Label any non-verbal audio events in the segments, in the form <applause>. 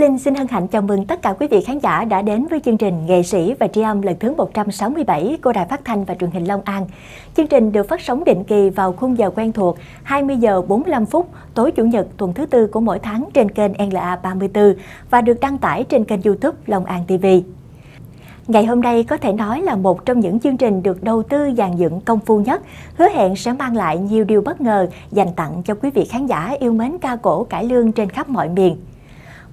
Linh xin hân hạnh chào mừng tất cả quý vị khán giả đã đến với chương trình Nghệ sĩ và tri âm lần thứ 167 của Đài Phát thanh và Truyền hình Long An. Chương trình được phát sóng định kỳ vào khung giờ quen thuộc 20 giờ 45 phút tối chủ nhật tuần thứ tư của mỗi tháng trên kênh NLA 34 và được đăng tải trên kênh YouTube Long An TV. Ngày hôm nay có thể nói là một trong những chương trình được đầu tư dàn dựng công phu nhất, hứa hẹn sẽ mang lại nhiều điều bất ngờ dành tặng cho quý vị khán giả yêu mến ca cổ cải lương trên khắp mọi miền.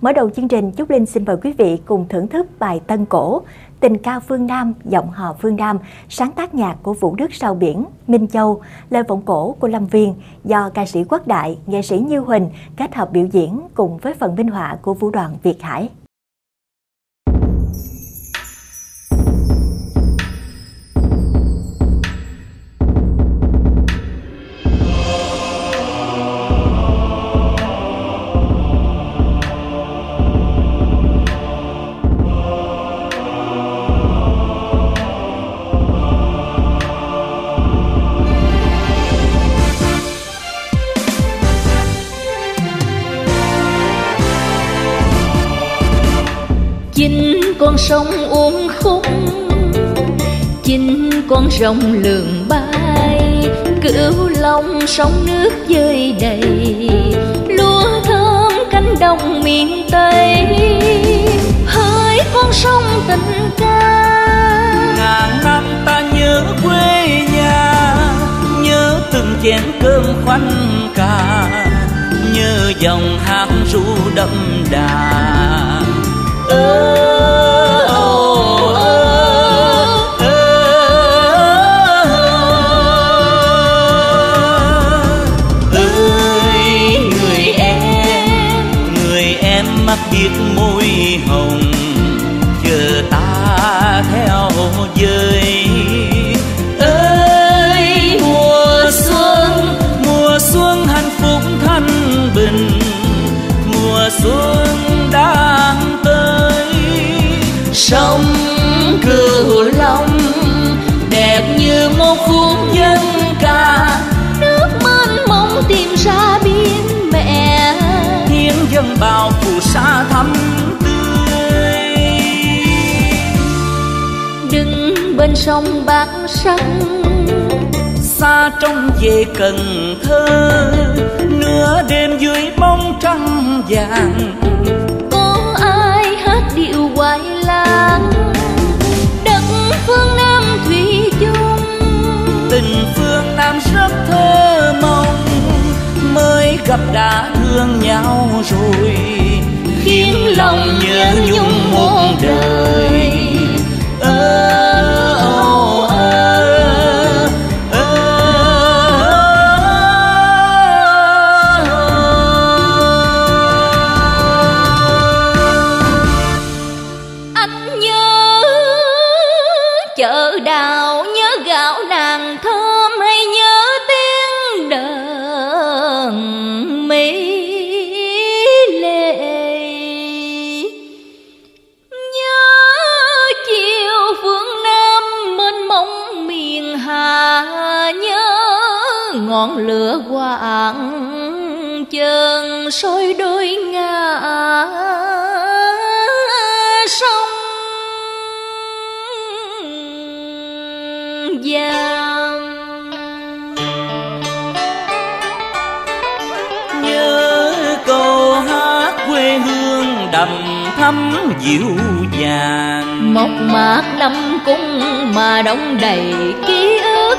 Mở đầu chương trình, Trúc Linh xin mời quý vị cùng thưởng thức bài Tân Cổ, Tình ca phương Nam, giọng hò phương Nam, sáng tác nhạc của Vũ Đức Sao Biển, Minh Châu, lời vọng cổ của Lâm Viên do ca sĩ Quốc Đại, nghệ sĩ Như Huỳnh kết hợp biểu diễn cùng với phần minh họa của Vũ đoàn Việt Hải. Con sông uốn khúc chính con rồng lượn bay, cửu long sóng nước dơi đầy, lúa thơm cánh đồng miền tây. Hỡi con sông tình ca, ngàn năm ta nhớ quê nhà, nhớ từng chén cơm khoanh cà nhớ dòng hát ru đậm đà. Ơi dân ca. Nước mênh mông tìm ra biên mẹ. Thiên dân bao phù sa thắm tươi. Đứng bên sông bạc sông xa trong về cần thơ nửa đêm dưới bóng trăng vàng. Có ai hát điệu hoài lang? Đất phương nam rất thơ mộng mới gặp đã thương nhau rồi. Khiến lòng nhớ nhung một đời. Ơ dịu dàng. Một mạc năm cung mà đông đầy ký ức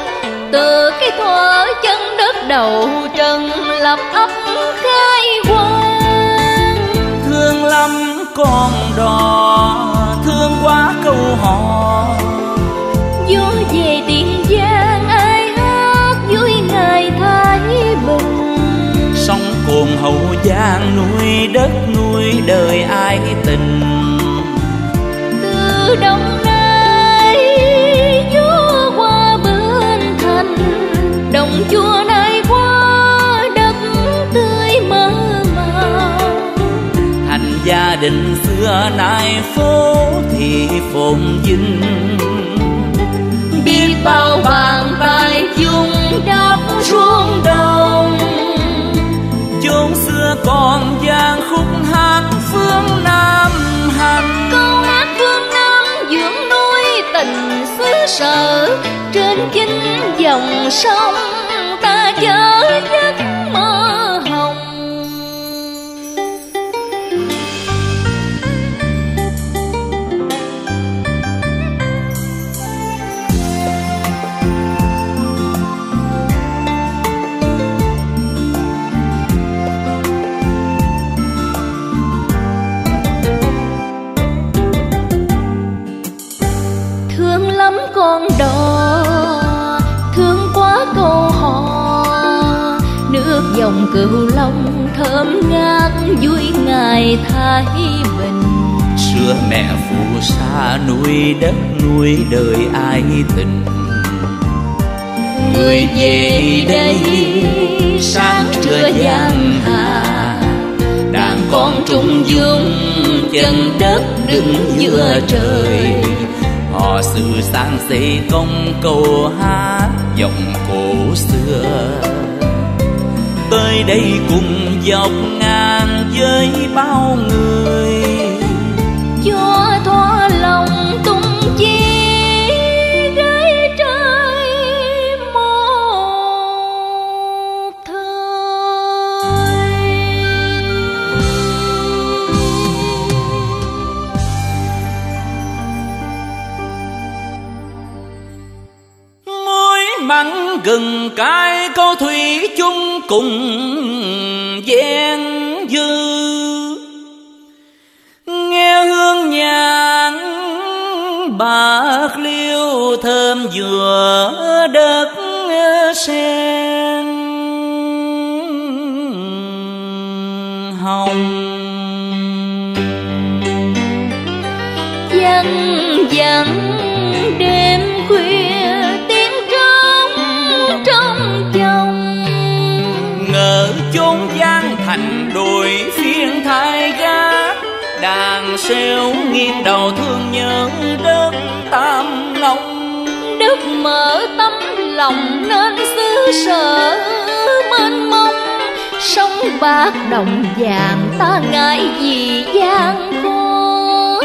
từ cái thuở chân đất đầu trần lập ấp khai quang thương lắm con đò thương quá câu hò. Vô về tiền giang ai hát vui ngày thái bình sông cồn hậu giang nuôi đất nuôi đời ai tình gia đình xưa nay phố thì phồn vinh. Biết bao bàn tay chung đắp ruộng đồng. Chốn xưa còn giang khúc hát phương nam sở trên chính dòng sông ta chở ngày thái bình. Xưa mẹ phù sa nuôi đất nuôi đời ai tình? Người về đây sáng trưa giang hà đàn con trung dung chân đất đứng giữa trời. Họ sự sang xây công câu hát giọng cổ xưa tới đây cùng dọc ngang với bao người. Cùng. Bạc đồng vàng ta ngại gì gian khổ.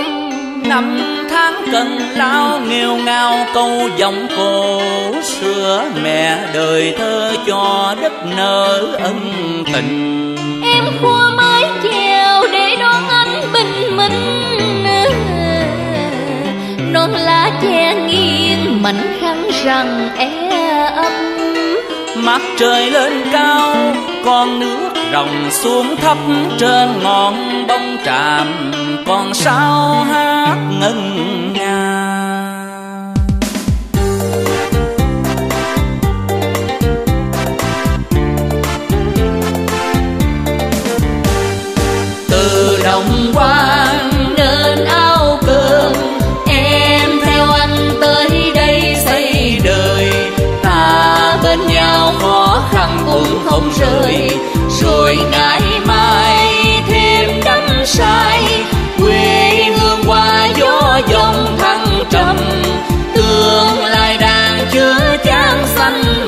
Năm tháng cần lao nghèo ngao câu giọng cổ xưa mẹ đời thơ cho đất nở ân tình. Em khua mái chèo để đón anh bình minh. Non lá che nghiêng mảnh khăn rằng e ấp mặt trời lên cao con nước ròng xuống thấp trên ngọn bông tràm. Còn sao hát ngân nga? Từ đồng quan không rời. Rồi ngày mai thêm đắm say, quê hương qua gió dòng thăng trầm. Tương lai đang chứa chan xanh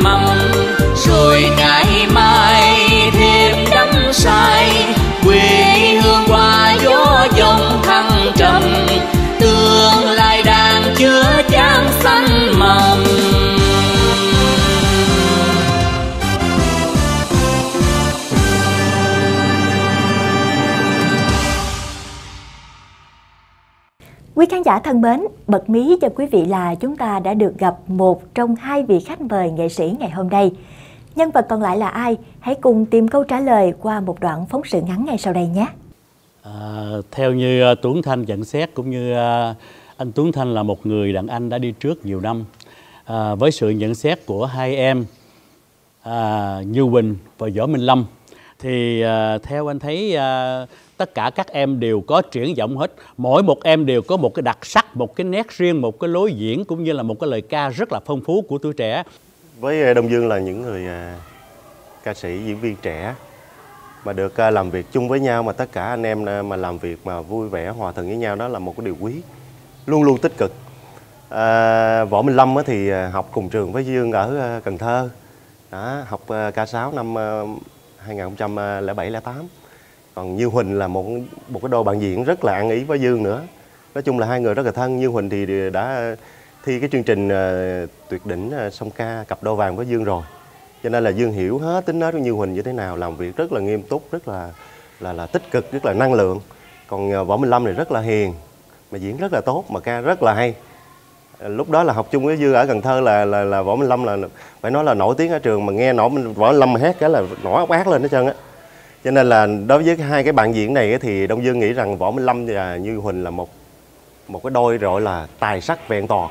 Quý khán giả thân mến, bật mí cho quý vị là chúng ta đã được gặp một trong hai vị khách mời nghệ sĩ ngày hôm nay. Nhân vật còn lại là ai? Hãy cùng tìm câu trả lời qua một đoạn phóng sự ngắn ngay sau đây nhé. À, theo như uh, Tuấn Thanh nhận xét cũng như uh, anh Tuấn Thanh là một người đàn anh đã đi trước nhiều năm à, với sự nhận xét của hai em à, Như Quỳnh và Võ Minh Lâm thì à, theo anh thấy à, tất cả các em đều có triển vọng hết. Mỗi một em đều có một cái đặc sắc một cái nét riêng một cái lối diễn cũng như là một cái lời ca rất là phong phú của tuổi trẻ. Với ờ, Đông Dương là những người ờ, ca sĩ diễn viên trẻ mà được ờ, làm việc chung với nhau mà tất cả anh em mà làm việc mà vui vẻ hòa thuận với nhau đó là một cái điều quý luôn luôn tích cực. À, Võ Minh Lâm thì học cùng trường với Dương ở Cần Thơ. Đó, học ca sáu năm 2007 08 còn Như Huỳnh là một một cái đôi bạn diễn rất là ăn ý với Dương nữa. Nói chung là hai người rất là thân. Như Huỳnh thì đã thi cái chương trình ờ, tuyệt đỉnh ờ, song ca cặp đôi vàng với Dương rồi. Cho nên là Dương hiểu hết tính nết của Như Huỳnh như thế nào, làm việc rất là nghiêm túc, rất là là là tích cực, rất là năng lượng. Còn ờ, Võ Minh Lâm này rất là hiền, mà diễn rất là tốt, mà ca rất là hay. Lúc đó là học chung với Dương ở Cần Thơ là là là Võ Minh Lâm là, phải nói là nổi tiếng ở trường mà nghe nổi Võ Minh Lâm mà hét cái là nổi óc ác lên hết trơn á cho nên là đối với hai cái bạn diễn này thì Đông Dương nghĩ rằng Võ Minh Lâm và Như Huỳnh là một một cái đôi gọi là tài sắc vẹn toàn.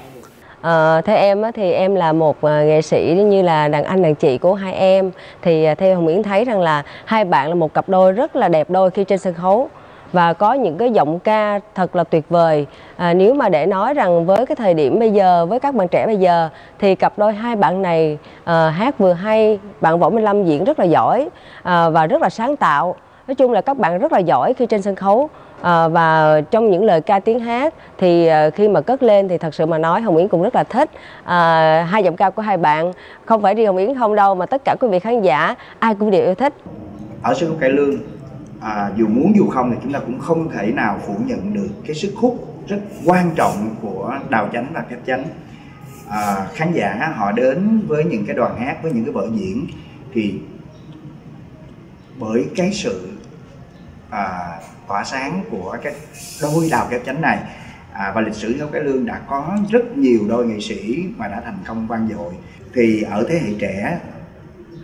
À, theo em á, thì em là một à, nghệ sĩ như là đàn anh đàn chị của hai em. Thì à, theo Hồng Yến thấy rằng là hai bạn là một cặp đôi rất là đẹp đôi khi trên sân khấu và có những cái giọng ca thật là tuyệt vời. À, nếu mà để nói rằng với cái thời điểm bây giờ với các bạn trẻ bây giờ thì cặp đôi hai bạn này à, hát vừa hay bạn võ minh lâm diễn rất là giỏi à, và rất là sáng tạo. Nói chung là các bạn rất là giỏi khi trên sân khấu. À, và trong những lời ca tiếng hát thì à, khi mà cất lên thì thật sự mà nói hồng yến cũng rất là thích. À, hai giọng ca của hai bạn không phải riêng hồng yến không đâu mà tất cả quý vị khán giả ai cũng đều yêu thích. Ở sân khấu cải lương à, dù muốn dù không thì chúng ta cũng không thể nào phủ nhận được cái sức hút rất quan trọng của đào chánh và kép chánh. À, khán giả họ đến với những cái đoàn hát với những cái vở diễn thì bởi cái sự à, tỏa sáng của cái đôi đào kép chánh này à, và lịch sử dấu cái lương đã có rất nhiều đôi nghệ sĩ mà đã thành công vang dội. Thì ở thế hệ trẻ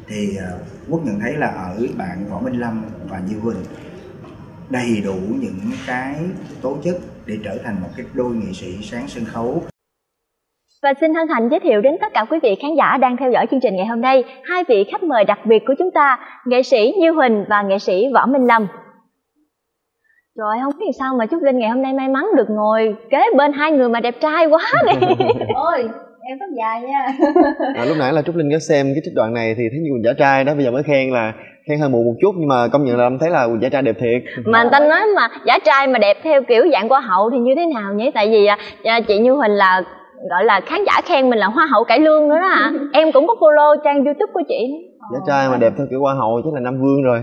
thì à, quốc nhận thấy là ở bạn võ minh lâm và như huỳnh đầy đủ những cái tố chất để trở thành một cái đôi nghệ sĩ sáng sân khấu và xin hân hạnh giới thiệu đến tất cả quý vị khán giả đang theo dõi chương trình ngày hôm nay hai vị khách mời đặc biệt của chúng ta, nghệ sĩ Như Huỳnh và nghệ sĩ Võ Minh Lâm. Rồi không biết sao mà Trúc Linh ngày hôm nay may mắn được ngồi kế bên hai người mà đẹp trai quá đi. <laughs> Ôi, em tóc dài nha. à, lúc nãy là Trúc Linh có xem cái trích đoạn này thì thấy như quỳnh giả trai đó bây giờ mới khen là khen hơi muộn một chút nhưng mà công nhận là em thấy là quỳnh giả trai đẹp thiệt. Mà anh ta nói mà giả trai mà đẹp theo kiểu dạng hoa hậu thì như thế nào nhỉ? Tại vì à, chị như huỳnh là gọi là khán giả khen mình là hoa hậu cải lương nữa đó hả? <laughs> Em cũng có follow trang youtube của chị. Giả trai mà đẹp theo kiểu hoa hậu chắc là nam vương rồi.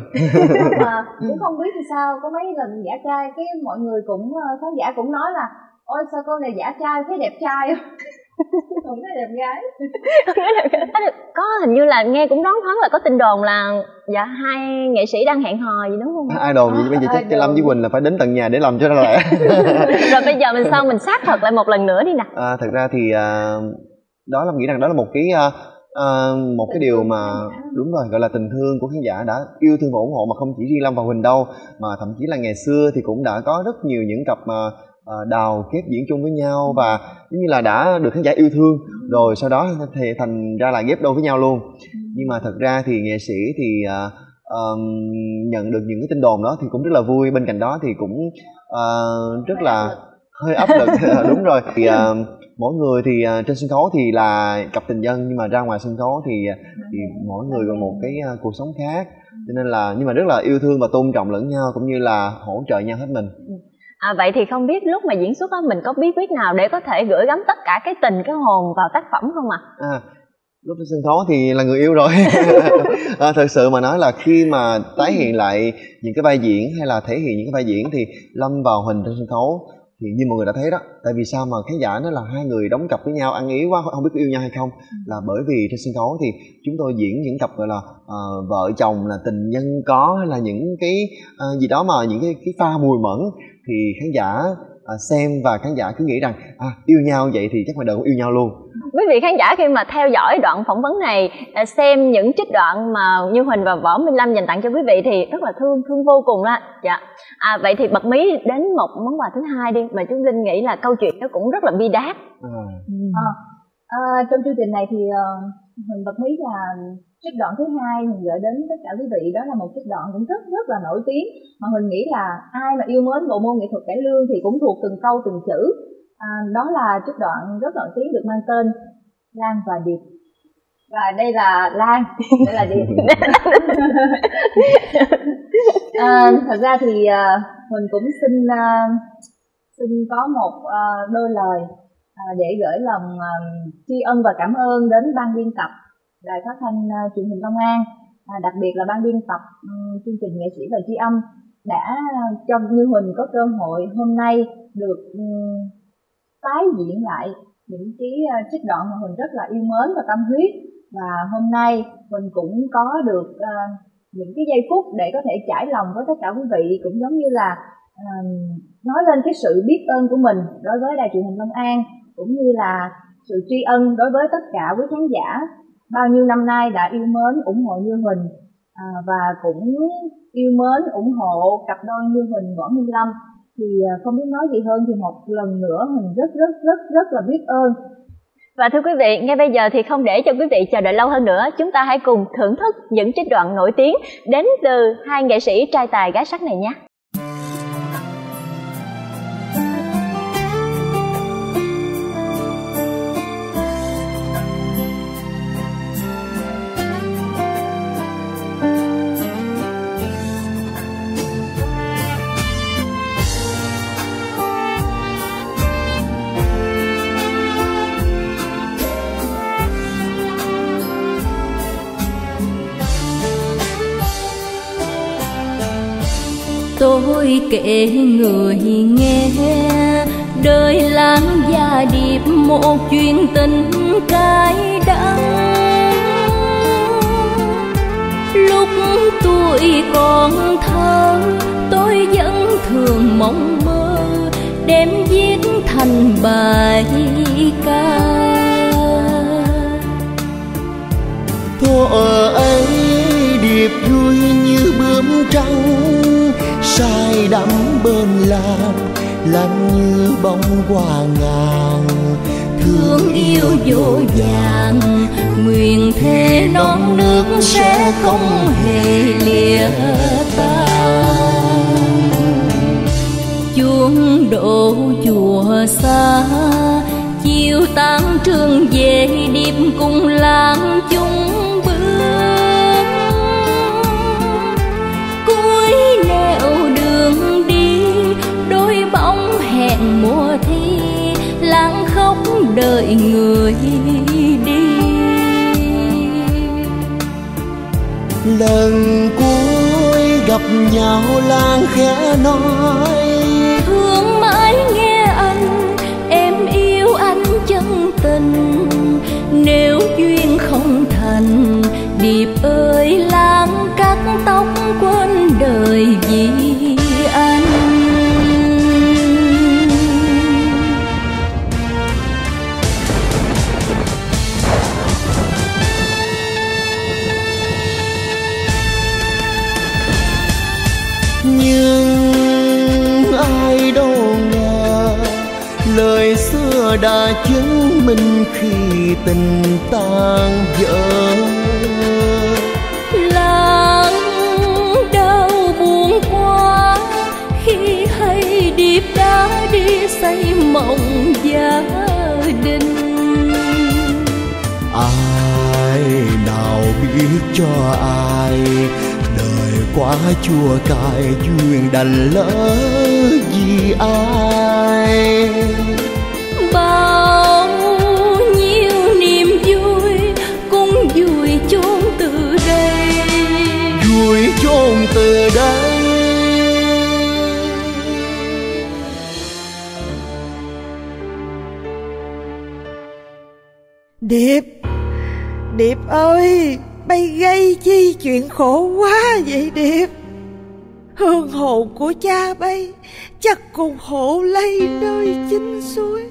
Mà <laughs> <laughs> cũng không biết thì sao có mấy lần giả trai cái mọi người cũng ờ, khán giả cũng nói là ôi sao cô này giả trai thấy đẹp trai không thấy đẹp gái. Có hình như là nghe cũng đoán thoáng là có tin đồn là dạ hai nghệ sĩ đang hẹn hò gì đúng không? Ai đồn gì bây giờ chắc cái lâm với quỳnh là phải đến tận nhà để làm cho nó lẹ. <laughs> Rồi bây giờ mình sao mình xác thật lại một lần nữa đi nè. À, thật ra thì uh, đó là nghĩ rằng đó là một cái uh, uh, một cái điều mà đúng rồi gọi là tình thương của khán giả đã yêu thương và ủng hộ mà không chỉ riêng lâm và huỳnh đâu mà thậm chí là ngày xưa thì cũng đã có rất nhiều những cặp mà uh, đào kép diễn chung với nhau và giống như là đã được khán giả yêu thương. Rồi sau đó thì thành ra là ghép đôi với nhau luôn. Nhưng mà thật ra thì nghệ sĩ thì uh, nhận được những cái tin đồn đó thì cũng rất là vui. Bên cạnh đó thì cũng uh, rất là hơi áp lực. <laughs> Đúng rồi. Thì uh, <laughs> mỗi người thì uh, trên sân khấu thì là cặp tình nhân nhưng mà ra ngoài sân khấu thì thì mỗi người có một cái uh, cuộc sống khác. Cho nên là nhưng mà rất là yêu thương và tôn trọng lẫn nhau cũng như là hỗ trợ nhau hết mình À, vậy thì không biết lúc mà diễn xuất đó mình có bí quyết nào để có thể gửi gắm tất cả cái tình cái hồn vào tác phẩm không ạ? À? à lúc trên sân khấu thì là người yêu rồi <laughs> à, thật sự mà nói là khi mà tái hiện lại những cái vai diễn hay là thể hiện những cái vai diễn thì lâm vào hình trên sân khấu thì như mọi người đã thấy đó tại vì sao mà khán giả nói là hai người đóng cặp với nhau ăn ý quá không biết có yêu nhau hay không là bởi vì trên sân khấu thì chúng tôi diễn những cặp gọi là uh, vợ chồng là tình nhân có hay là những cái uh, gì đó mà những cái cái pha mùi mẫn thì khán giả à, xem và khán giả cứ nghĩ rằng à, yêu nhau vậy thì chắc phải đợi yêu nhau luôn. Quý vị khán giả khi mà theo dõi đoạn phỏng vấn này à, xem những trích đoạn mà như huỳnh và võ minh lâm dành tặng cho quý vị thì rất là thương thương vô cùng đó. Dạ. À, vậy thì bật mí đến một món quà thứ hai đi mà chúng linh nghĩ là câu chuyện nó cũng rất là bi đát. À. À, à, trong chương trình này thì uh, huỳnh bật mí là trích đoạn thứ hai mình gửi đến tất cả quý vị. Đó là một trích đoạn cũng rất rất là nổi tiếng. Mà mình nghĩ là ai mà yêu mến bộ môn nghệ thuật cải lương thì cũng thuộc từng câu từng chữ. À, đó là trích đoạn rất nổi tiếng được mang tên Lan và Điệp. Và đây là Lan. <laughs> Đây là Điệp. <laughs> À, thật ra thì uh, mình cũng xin uh, xin có một uh, đôi lời uh, để gửi lòng uh, tri ân và cảm ơn đến ban biên tập đài phát thanh ờ, truyền hình Long An à, đặc biệt là ban biên tập um, chương trình nghệ sĩ và tri âm đã ờ, cho Như Huỳnh có cơ hội hôm nay được um, tái diễn lại những cái ờ, trích đoạn mà huỳnh rất là yêu mến và tâm huyết. Và hôm nay mình cũng có được uh, những cái giây phút để có thể trải lòng với tất cả quý vị cũng giống như là uh, nói lên cái sự biết ơn của mình đối với đài truyền hình Long An cũng như là sự tri ân đối với tất cả quý khán giả bao nhiêu năm nay đã yêu mến ủng hộ Như Huỳnh à, và cũng yêu mến ủng hộ cặp đôi Như Huỳnh Võ Minh Lâm thì à, không biết nói gì hơn thì một lần nữa mình rất rất rất rất là biết ơn và thưa quý vị, ngay bây giờ thì không để cho quý vị chờ đợi lâu hơn nữa, chúng ta hãy cùng thưởng thức những trích đoạn nổi tiếng đến từ hai nghệ sĩ trai tài gái sắc này nhé. Tôi kể người nghe. Đời lang gia điệp một chuyện tình cay đắng. Lúc tuổi còn thơ, tôi vẫn thường mong mơ đem viết thành bài ca. Thuở ấy điệp vui như bướm trắng say đắm bên làm lạnh như bóng hoa ngàn. Thương yêu vô vàng, nguyện thế non nước sẽ không hề lìa tan. Chuông đổ chùa xa chiều tan trường về điệp cùng làng đợi người đi. Lần cuối gặp nhau lang khẽ nói thương mãi nghe anh em yêu anh chân tình. Nếu duyên không thành điệp ơi lang cắt tóc quên đời vì đã chứng minh khi tình tan vỡ. Làng đau buồn quá khi hay điệp đã đi xây mộng gia đình. Ai nào biết cho ai đời quá chua cay duyên đành lỡ vì ai vui từ đây. Điệp điệp ơi bay gây chi chuyện khổ quá vậy, điệp? Hương hồn của cha bay, chắc cùng hộ lây nơi chính suối.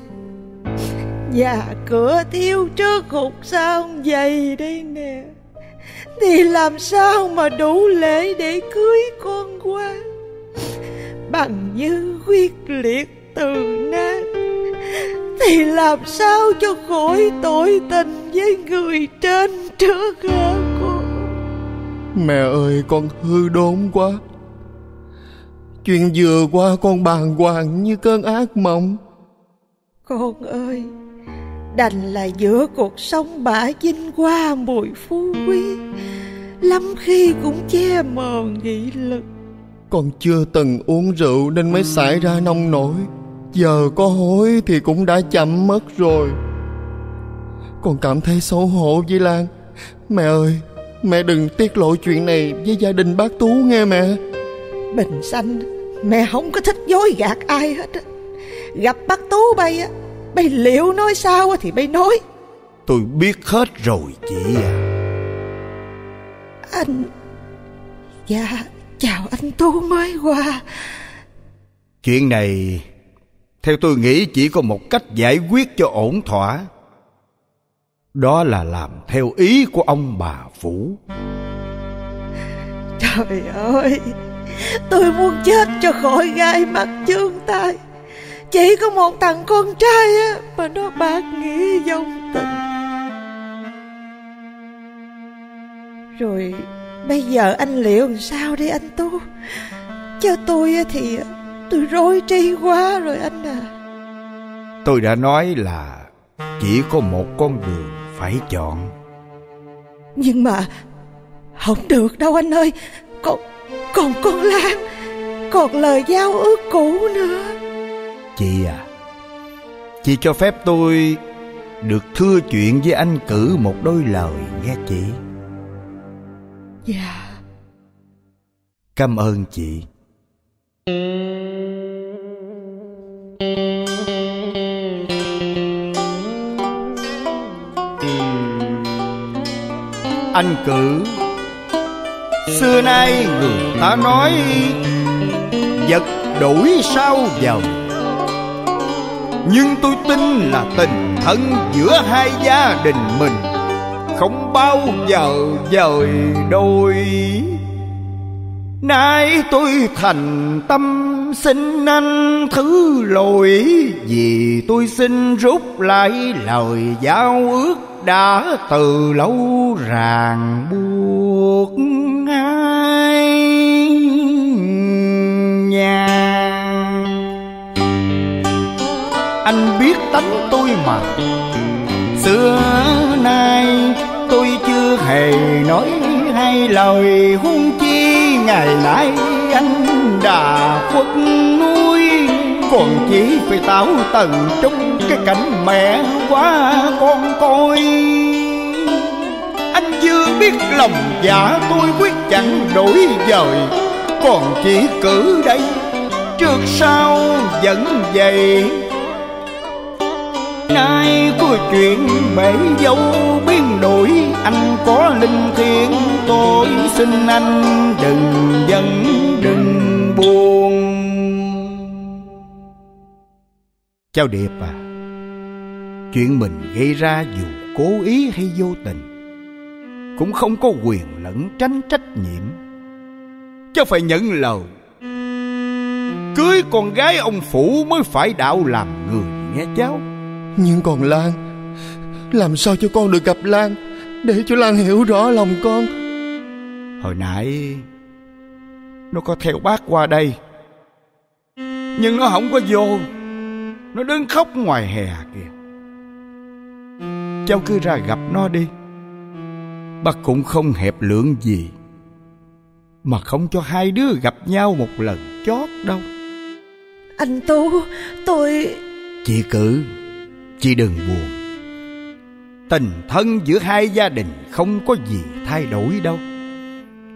Nhà cửa tiêu trước hụt sao vậy đây nè? Thì làm sao mà đủ lễ để cưới con qua Bằng như quyết liệt từ nát Thì làm sao cho khỏi tội tình với người trên trước hả con Mẹ ơi con hư đốn quá. Chuyện vừa qua con bàng hoàng như cơn ác mộng. Con ơi Đành là giữa cuộc sống bả vinh qua mùi phú quý Lắm khi cũng che mờ nghị lực. Con chưa từng uống rượu nên mới xảy ra nông nổi Giờ có hối thì cũng đã chậm mất rồi. Con cảm thấy xấu hổ với Lan Mẹ ơi Mẹ đừng tiết lộ chuyện này với gia đình bác Tú nghe mẹ. Bình sanh Mẹ không có thích dối gạt ai hết Gặp bác Tú bay á Bây liệu nói sao thì bây nói. Tôi biết hết rồi chị. À Anh Dạ chào anh Tu mới qua. Chuyện này Theo tôi nghĩ chỉ có một cách giải quyết cho ổn thỏa. Đó là làm theo ý của ông bà Phủ. Trời ơi Tôi muốn chết cho khỏi gai mặt chương tay Chỉ có một thằng con trai á Mà nó bạc nghĩa dòng tình. Rồi bây giờ anh liệu làm sao đây anh Tu Cho tôi thì tôi rối trí quá rồi anh à. Tôi đã nói là Chỉ có một con đường phải chọn. Nhưng mà Không được đâu anh ơi. Còn, còn con Lan Còn lời giao ước cũ nữa Chị à Chị cho phép tôi Được thưa chuyện với anh cử một đôi lời nghe chị. Dạ. Cảm ơn chị. Anh cử Xưa nay người ta nói Vật đổi sao giàu nhưng tôi tin là tình thân giữa hai gia đình mình Không bao giờ dời đôi. Nay tôi thành tâm xin anh thứ lỗi Vì tôi xin rút lại lời giao ước đã từ lâu ràng buộc hai anh tánh tôi mà xưa nay tôi chưa hề nói hay lời huống chi ngày nay anh đã khuất nuôi còn chỉ phải táo tần trong cái cảnh mẹ quá con coi. Anh chưa biết lòng dạ tôi quyết chẳng đổi dời còn chỉ cử đây, trước sau vẫn vậy nay có chuyện bể dâu biến đổi anh có linh thiêng tôi xin anh đừng giận đừng buồn. Cháu Điệp à Chuyện mình gây ra dù cố ý hay vô tình, Cũng không có quyền lẫn tránh trách nhiệm. Cháu phải nhận lời Cưới con gái ông Phủ mới phải đạo làm người nghe cháu. Nhưng còn Lan Làm sao cho con được gặp Lan? Để cho Lan hiểu rõ lòng con. Hồi nãy Nó có theo bác qua đây. Nhưng nó không có vô. Nó đứng khóc ngoài hè kìa. Cháu cứ ra gặp nó đi. Bác cũng không hẹp lượng gì. Mà không cho hai đứa gặp nhau một lần chót đâu. Anh Tu Tôi Chị cử Chị đừng buồn. Tình thân giữa hai gia đình Không có gì thay đổi đâu.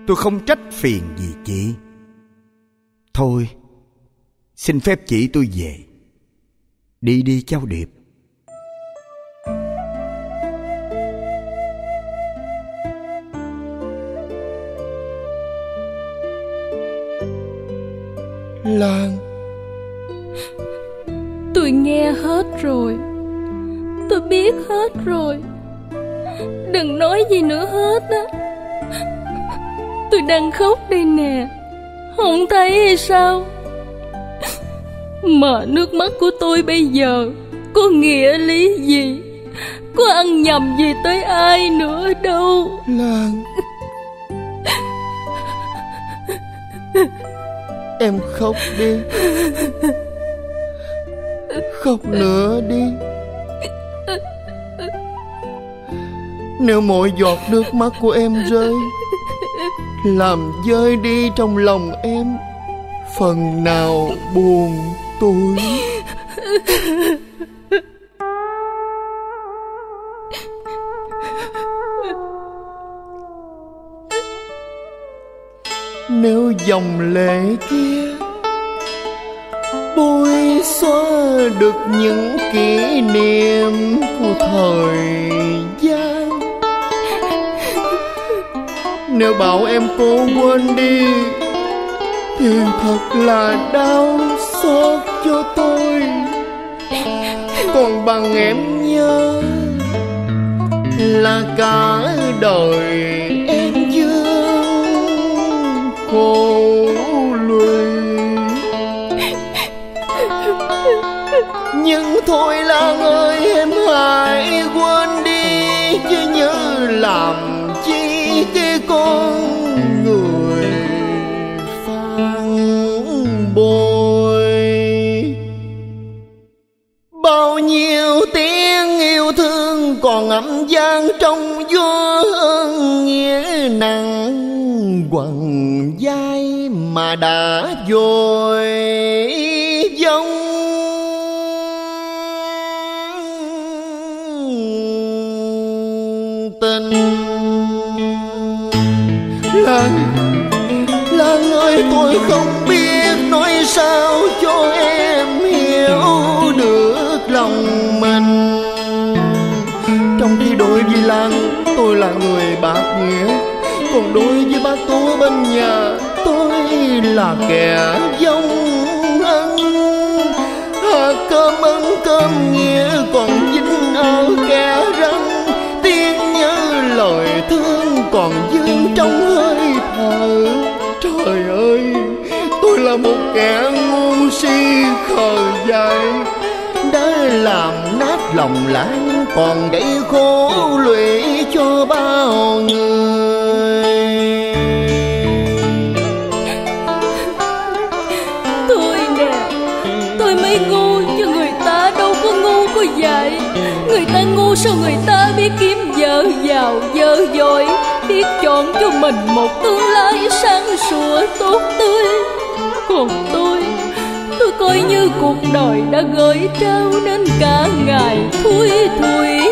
Tôi không trách phiền gì chị. Thôi, Xin phép chị tôi về. Đi đi cháu Điệp. Lan Tôi nghe hết rồi biết hết rồi. Đừng nói gì nữa hết á. Tôi đang khóc đây nè. Không thấy hay sao? Mà nước mắt của tôi bây giờ Có nghĩa lý gì? Có ăn nhầm gì tới ai nữa đâu? Lan. Em khóc đi. Khóc nữa đi. Nếu mỗi giọt nước mắt của em rơi, Làm rơi đi trong lòng em Phần nào buồn tôi Nếu dòng lệ kia bôi xóa được những kỷ niệm của thời nếu bảo em cố quên đi, thì thật là đau xót cho tôi. Còn bằng em nhớ là cả đời em dương khổ lụy. Nhưng thôi Lan ơi em hãy quên đi, chứ như làm còn ấm gian trong gió nghĩa nặng quằn vai mà đã vội giống tình Lan Lan ơi, tôi không biết nói sao cho em. Tôi là người bạc nghĩa. Còn đối với bác Tú bên nhà tôi là kẻ dông ăn, Hạt cơm ăn cơm nghĩa còn dính ở kẻ răng. Tiếng nhớ lời thương còn vương trong hơi thở. Trời ơi tôi là một kẻ ngu si khờ dại đã làm nát lòng lãng còn gây khổ lụy cho bao người. Tôi nè, Tôi mới ngu chứ người ta đâu có ngu có dại. Người ta ngu sao người ta biết kiếm vợ giàu, vợ giỏi, Biết chọn cho mình một tương lai sáng sủa tốt tươi. Còn coi như cuộc đời đã gửi trao nên cả ngày thui thủi.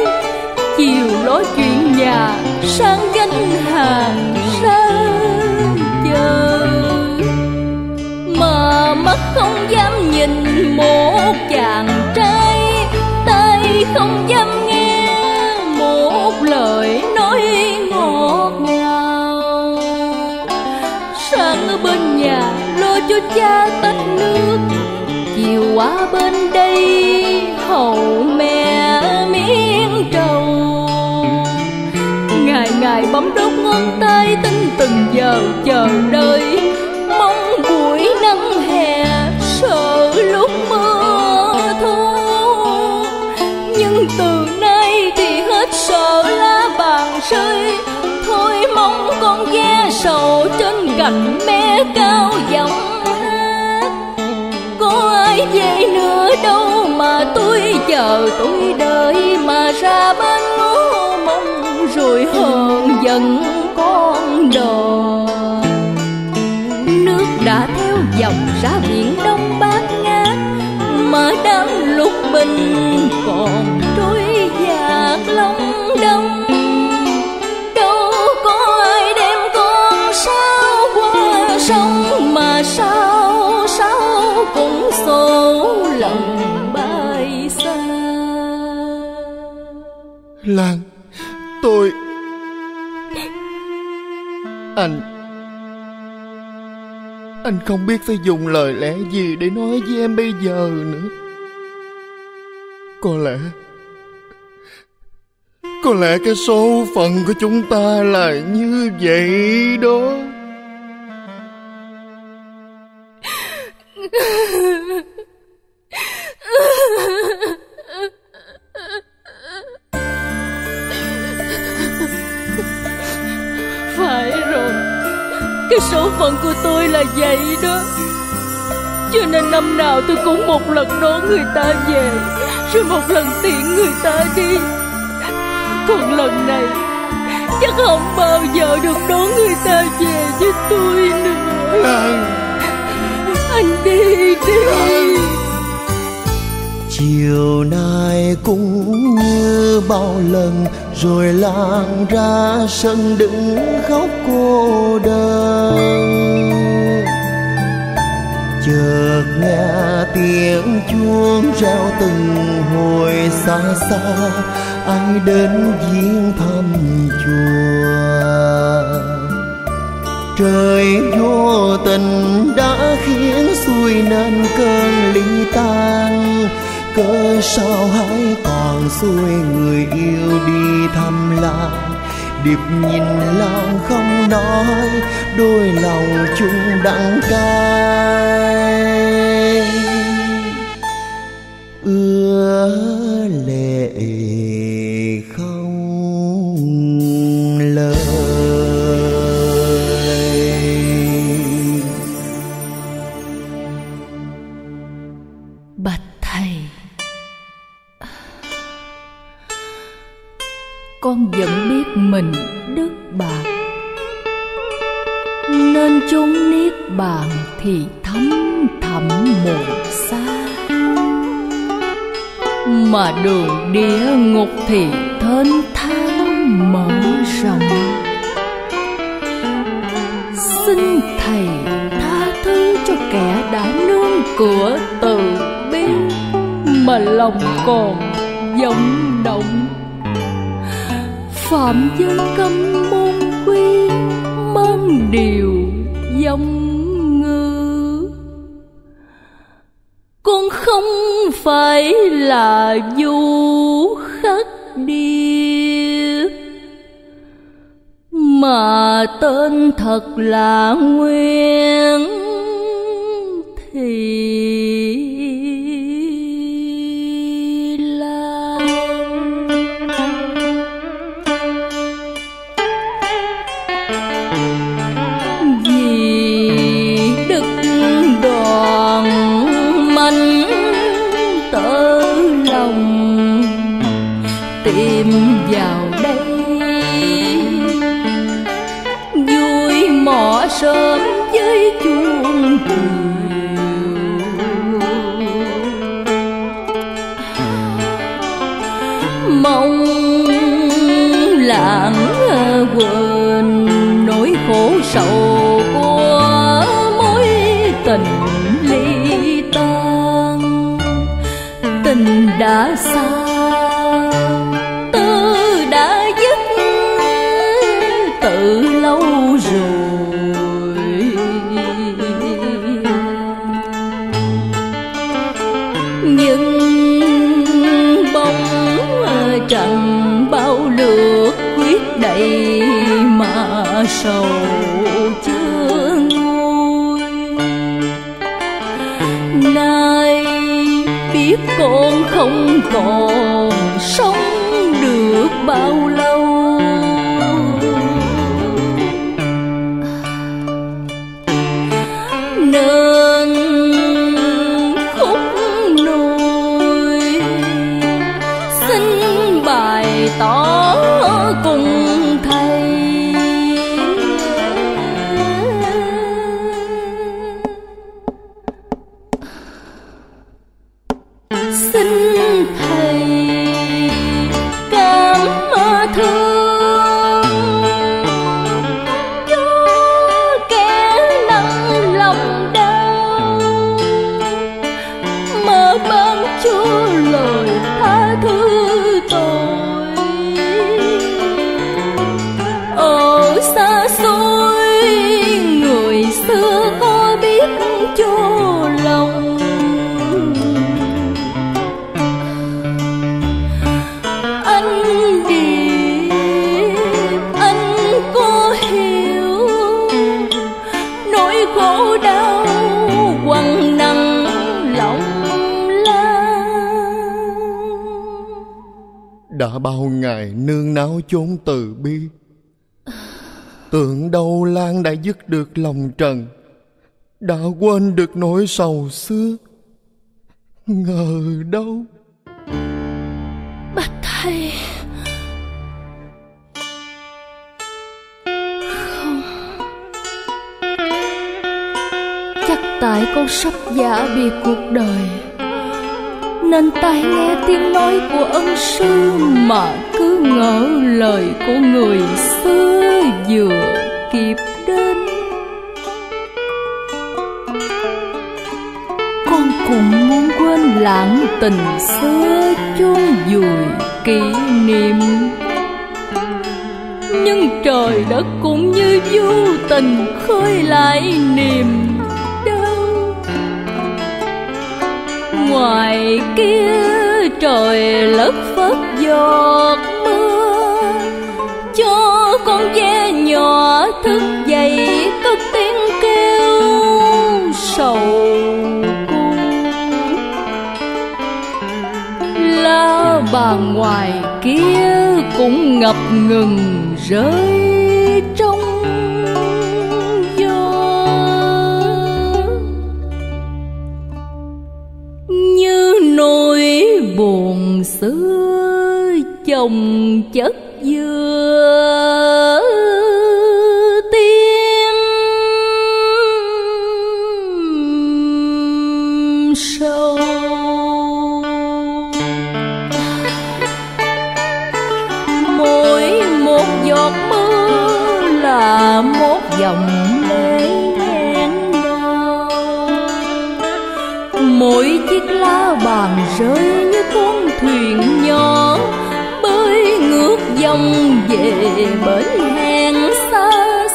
Chiều nói chuyện nhà, sang gánh hàng ra chờ mà mắt không dám nhìn một chàng trai, tay không dám nghe một lời nói ngọt ngào. Sáng ở bên nhà lo cho cha tách nước qua bên đây hầu mẹ miếng trầu. Ngày ngày bấm đốt ngón tay, tính từng giờ chờ đợi. Nữa đâu mà tôi chờ tôi đợi mà ra bên ngô mong rồi hờn giận con đò. Nước đã theo dòng ra biển đông bát ngát mà đang lúc bình. Anh không biết phải dùng lời lẽ gì để nói với em bây giờ nữa. Có lẽ Có lẽ cái số phận của chúng ta là như vậy đó. Đó. Cho nên năm nào tôi cũng một lần đón người ta về Rồi một lần tiễn người ta đi. Còn lần này Chắc không bao giờ được đón người ta về với tôi nữa. Lan Anh đi đi. Chiều nay cũng như bao lần Rồi Lan ra sân đứng khóc cô đơn chợt nghe tiếng chuông reo từng hồi xa xa. Ai đến viếng thăm chùa? Trời vô tình đã khiến xuôi nên cơn ly tan. Cớ sao hãy còn xuôi người yêu đi thăm lại? Điệp nhìn lòng không nói, đôi lòng chung đắng cay. Ưa lệ không lời. Bạch thầy, con vẫn mình đức bạc. Nên chốn niết bàn thì thấm thẳm mù xa mà đường địa ngục thì thênh thang mở rộng. Xin thầy tha thứ cho kẻ đã nương cửa từ bi, mà lòng còn vọng động phạm dân cấm môn quy, mang điều dòng ngư con không phải là du khách điệp, mà tên thật là nguyên thị. Đã quên được nỗi sầu xưa. Ngờ đâu? Bạch thầy. Không. Chắc tại con sắp giả biệt cuộc đời. Nên tai nghe tiếng nói của ân sư mà cứ ngỡ lời của người xưa vừa kịp cũng muốn quên lãng tình xưa chôn vùi kỷ niệm. Nhưng trời đất cũng như vô tình khơi lại niềm đau. Ngoài kia trời lất phất giọt mưa, cho con ve nhỏ thức dậy cất tiếng kêu sầu. Bà ngoài kia cũng ngập ngừng rơi trong gió. Như nỗi buồn xưa chồng chất con thuyền nhỏ, bơi ngược dòng về bến hẹn xa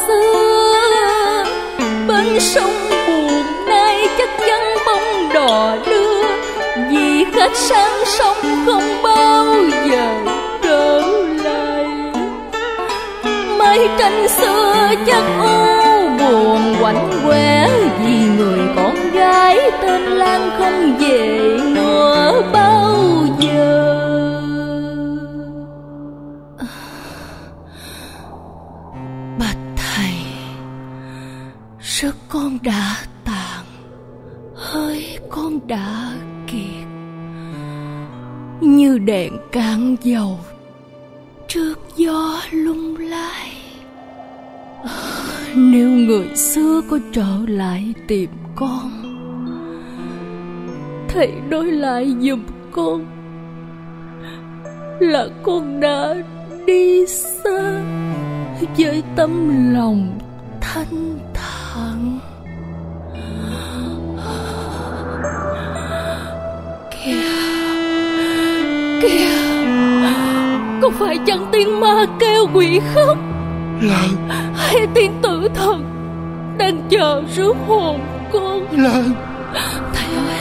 xưa. Bên sông buồn nay chắc chắn bóng đò đưa, vì khách sang sông không bao giờ trở lại. Mấy tranh xưa chắc u buồn quạnh quẻ, vì người con gái tên Lan không về nữa. Ba con đã tàn hơi con đã kiệt. Như đèn cạn dầu trước gió lung lay. Nếu người xưa có trở lại tìm con, thầy đối lại giùm con là con đã đi xa với tấm lòng thanh kìa. Kìa. Có phải chăng tiếng ma kêu quỷ khóc Lan hay tiếng tử thần đang chờ rước hồn con? Lan thầy ơi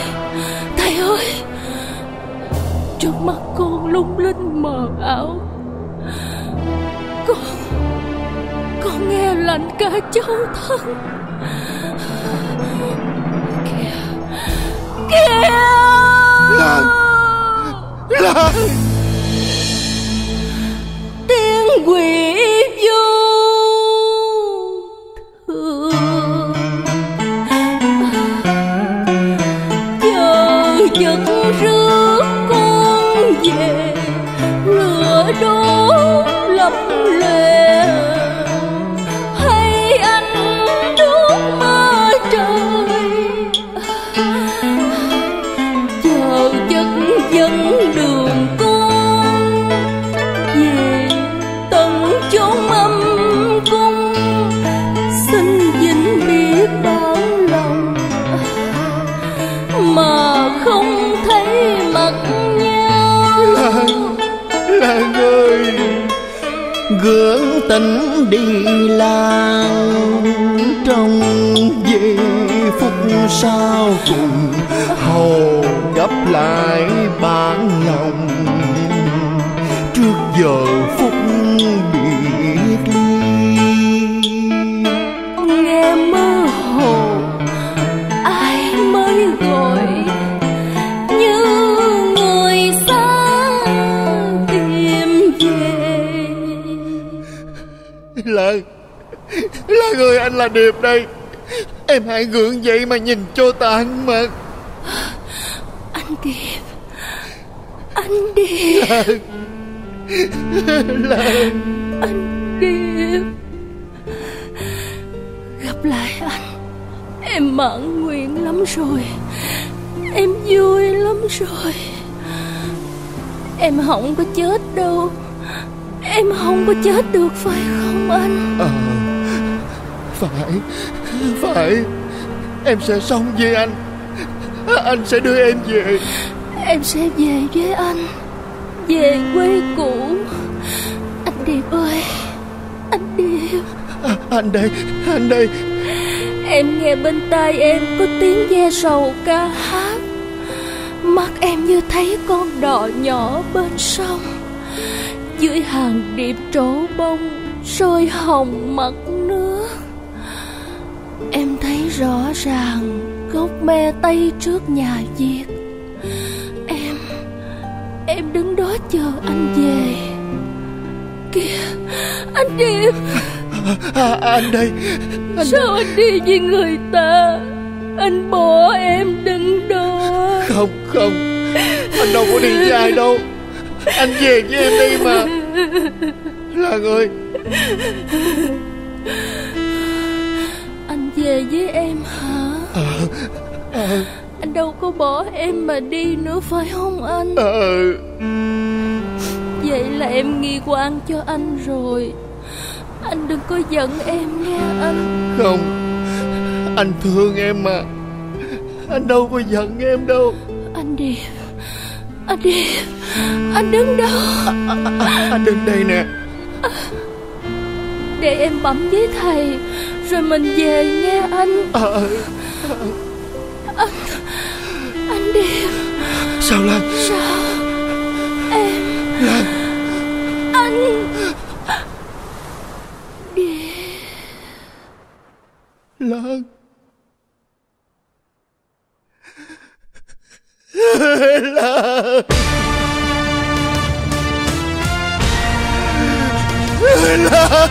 thầy ơi. Trước mắt con lung linh mờ ảo. Con con nghe lạnh cả châu thân. Kìa. Kìa Lan Lan tiếng quỷ vô tỉnh tình đi lang. Trong giây phút sau cùng hầu gấp lại bản lòng. Trước giờ Lan ơi anh là Điệp đây. Em hãy gượng dậy mà nhìn cho tàn mặt anh điệp. Anh điệp. Lan Lan anh điệp. Gặp lại anh. Em mãn nguyện lắm rồi. Em vui lắm rồi. Em không có chết đâu. Em không có chết được phải không anh? Ờ Phải Phải. Em sẽ sống với anh. Anh sẽ đưa em về. Em sẽ về với anh. Về quê cũ. Anh Điệp ơi Anh Điệp. À, Anh đây Anh đây. Em nghe bên tai em có tiếng ve sầu ca hát. Mắt em như thấy con đò nhỏ bên sông. Dưới hàng điệp trổ bông Sôi hồng mặt nước rõ ràng Gốc me tây trước nhà Việt. Em Em đứng đó chờ anh về. Kìa Anh Điệp à, Anh đây. Anh Sao anh đi với người ta? Anh bỏ em đứng đó. Không không. Anh đâu có đi với ai đâu. Anh về với em đi mà. Lan ơi. Anh về với em hả? À, à. Anh đâu có bỏ em mà đi nữa phải không anh? À. Vậy là em nghi quan cho anh rồi. Anh đừng có giận em nghe anh. Không. Anh thương em mà. Anh đâu có giận em đâu. Anh Điệp Anh Điệp Anh đứng đâu à, à, Anh đứng đây nè Để em bấm với thầy Rồi mình về nghe anh. À, Anh Anh Điệp Sao Lan Sao? Em. Lan Anh. Lan Lan Lan ơi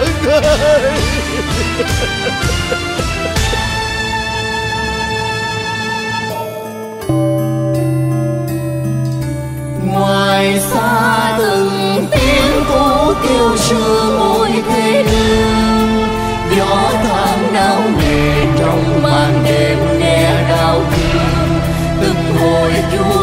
ngoài xa từng tiếng cũ kêu xưa mỗi thế lương, gió thoáng náo nề trong màn đêm nghe đau thương, từng hồi chuông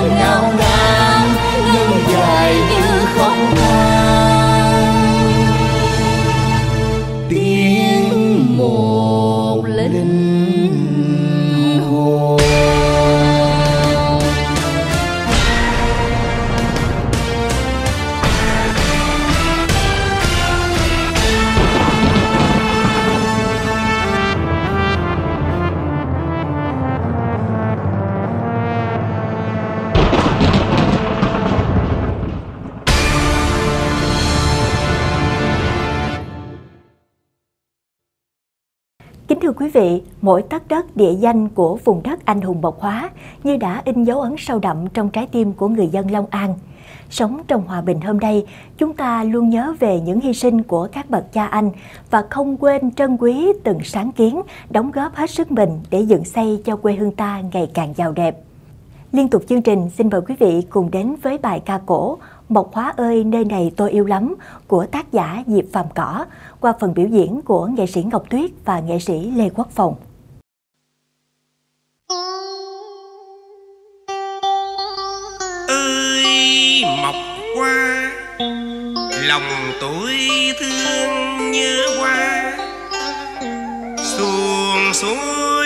quý vị, mỗi tấc đất địa danh của vùng đất anh hùng Bộc Hóa như đã in dấu ấn sâu đậm trong trái tim của người dân Long An. Sống trong hòa bình hôm nay, chúng ta luôn nhớ về những hy sinh của các bậc cha anh và không quên trân quý từng sáng kiến, đóng góp hết sức mình để dựng xây cho quê hương ta ngày càng giàu đẹp. Liên tục chương trình, xin mời quý vị cùng đến với bài ca cổ Mộc Hóa ơi, nơi này tôi yêu lắm, của tác giả Diệp phạm Cỏ, qua phần biểu diễn của nghệ sĩ Ngọc Tuyết và nghệ sĩ Lê Quốc Phòng. ơi, mộc hoa, lòng tôi thương như hoa xuồng xuống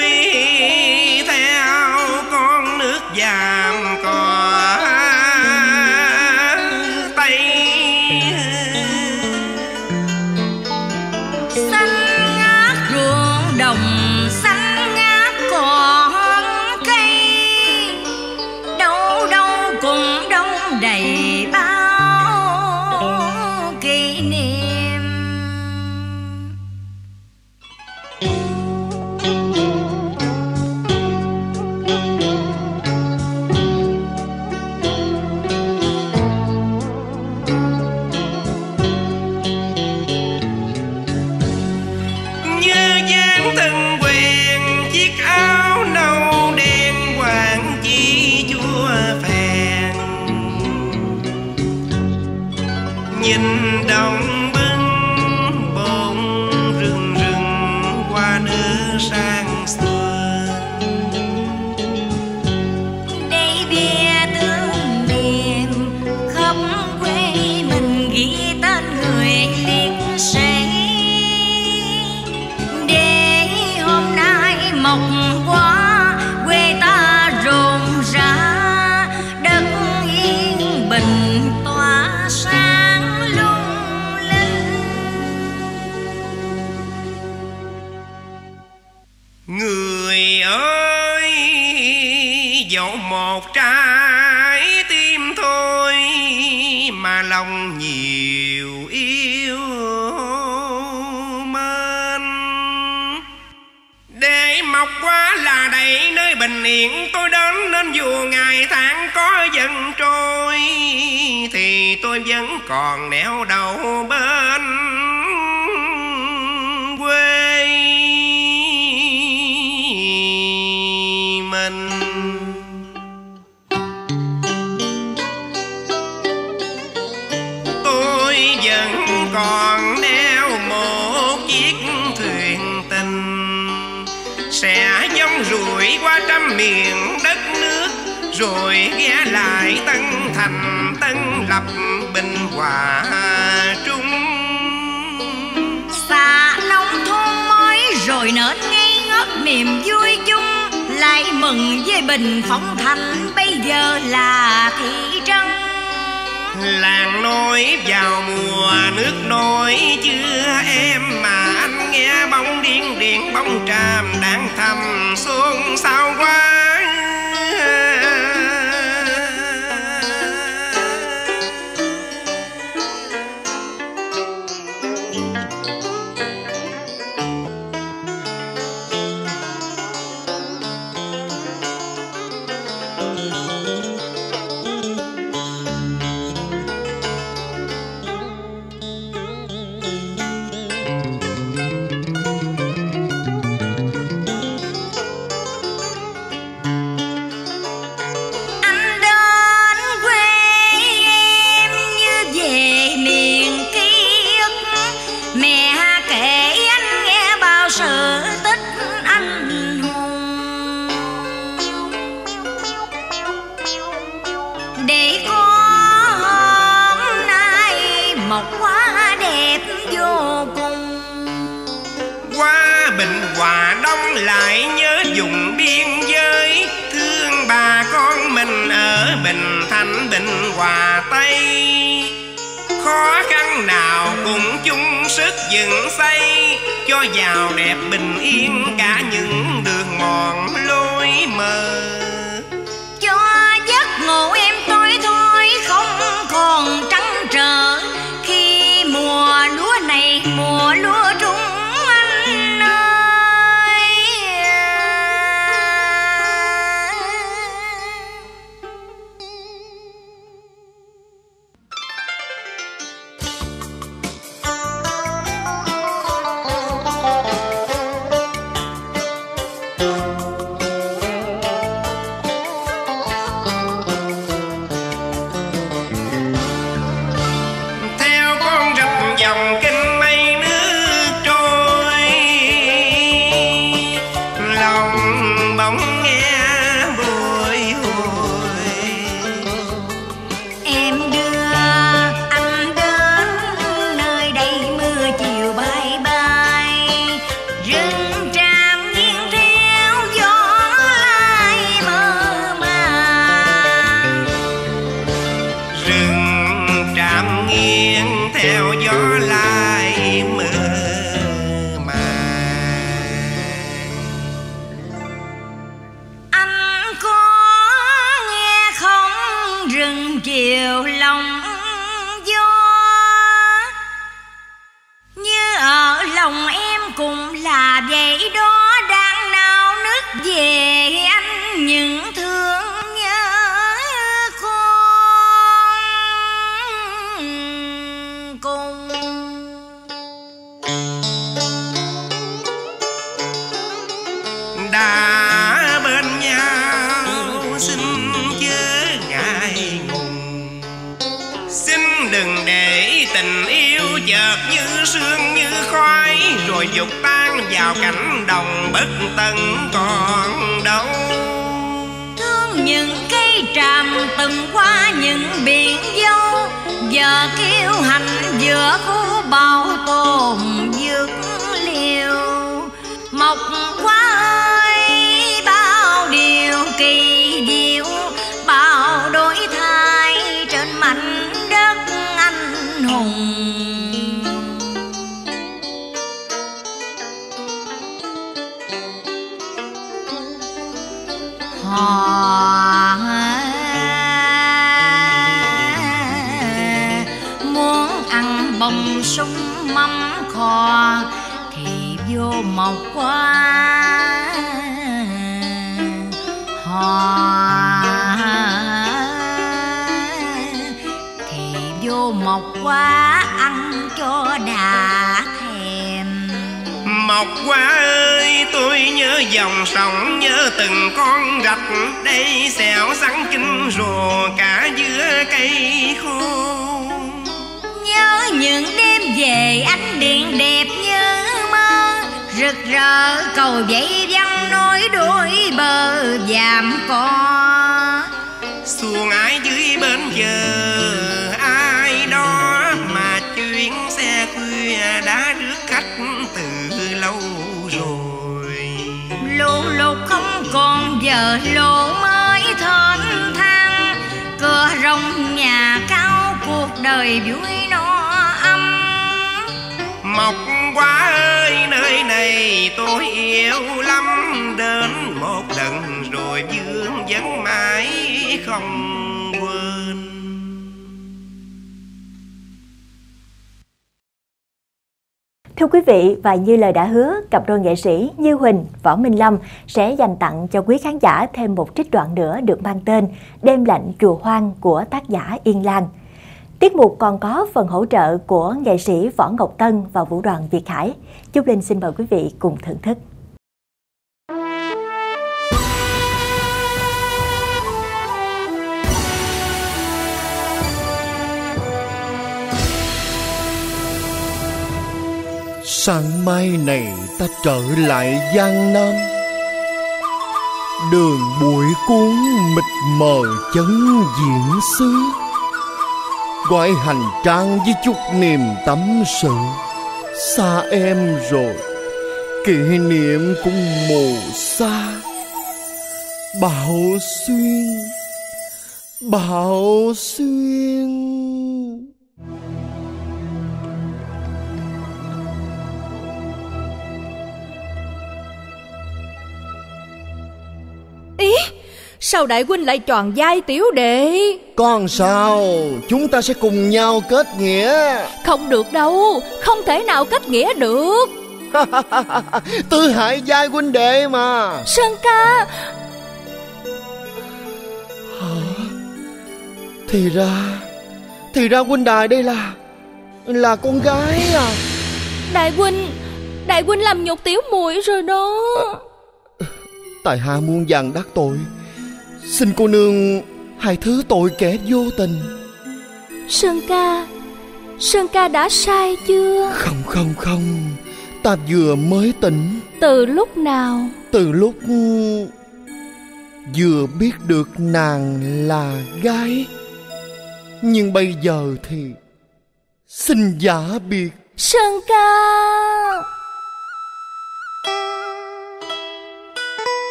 người ơi, dẫu một trái tim thôi mà lòng nhiều yêu mến. Để mọc quá là đầy nơi bình yên, tôi đến nên dù ngày tháng có dần trôi, thì tôi vẫn còn nẻo đầu bên. Còn neo một chiếc thuyền tình, sẽ dông ruổi qua trăm miền đất nước, rồi ghé lại tân thành, tân lập bình hòa trung. Xa nông thôn mới rồi nở ngây ngất niềm vui chung, lại mừng với bình Phong thành bây giờ là thị trấn làng nối vào mùa nước nổi. Chưa em mà anh nghe bóng điên điện bóng tràm đang thầm xôn sao quá. Dựng xây cho giàu đẹp bình yên cả những đường mòn lối mờ. Vô mộc quá ăn cho đã thèm. Mộc quá ơi tôi nhớ dòng sông Nhớ từng con rạch. Đây xẻo sắn kinh rùa cả giữa cây khô. Nhớ những đêm về ánh điện đẹp như mơ. Rực rỡ cầu dậy văn nối đôi bờ giảm co. Xuồng ái dưới bến giờ con vợ lỗ lộ mới thơm thang. Cửa rồng nhà cao cuộc đời vui no âm. Mộc quá ơi, nơi này tôi yêu lắm. Đến một lần rồi vương vấn mãi không Thưa quý vị, và như lời đã hứa, cặp đôi nghệ sĩ Như Huỳnh, Võ Minh Lâm sẽ dành tặng cho quý khán giả thêm một trích đoạn nữa được mang tên Đêm lạnh chùa hoang của tác giả Yên Lan. Tiết mục còn có phần hỗ trợ của nghệ sĩ Võ Ngọc Tân và Vũ đoàn Việt Hải. Chúc Linh xin mời quý vị cùng thưởng thức. Sáng mai này ta trở lại Giang Nam. Đường bụi cuốn mịt mờ chấn diễn xứ. Gọi hành trang với chút niềm tâm sự. Xa em rồi, Kỷ niệm cũng mù xa. Bảo xuyên Bảo xuyên. Ý. Sao đại huynh lại tròn vai tiểu đệ? Còn sao? Chúng ta sẽ cùng nhau kết nghĩa. Không được đâu Không thể nào kết nghĩa được. <laughs> Tư hại giai huynh đệ mà. Sơn ca. Thì ra Thì ra huynh đài đây là Là con gái à. Đại huynh Đại huynh làm nhục tiểu muội rồi đó Tại hạ muôn vàng đắc tội. Xin cô nương Hãy thứ tội kẻ vô tình. Sơn ca Sơn ca đã sai chưa? Không không không. Ta vừa mới tỉnh. Từ lúc nào? Từ lúc Vừa biết được nàng là gái. Nhưng bây giờ thì Xin giả biệt. Sơn ca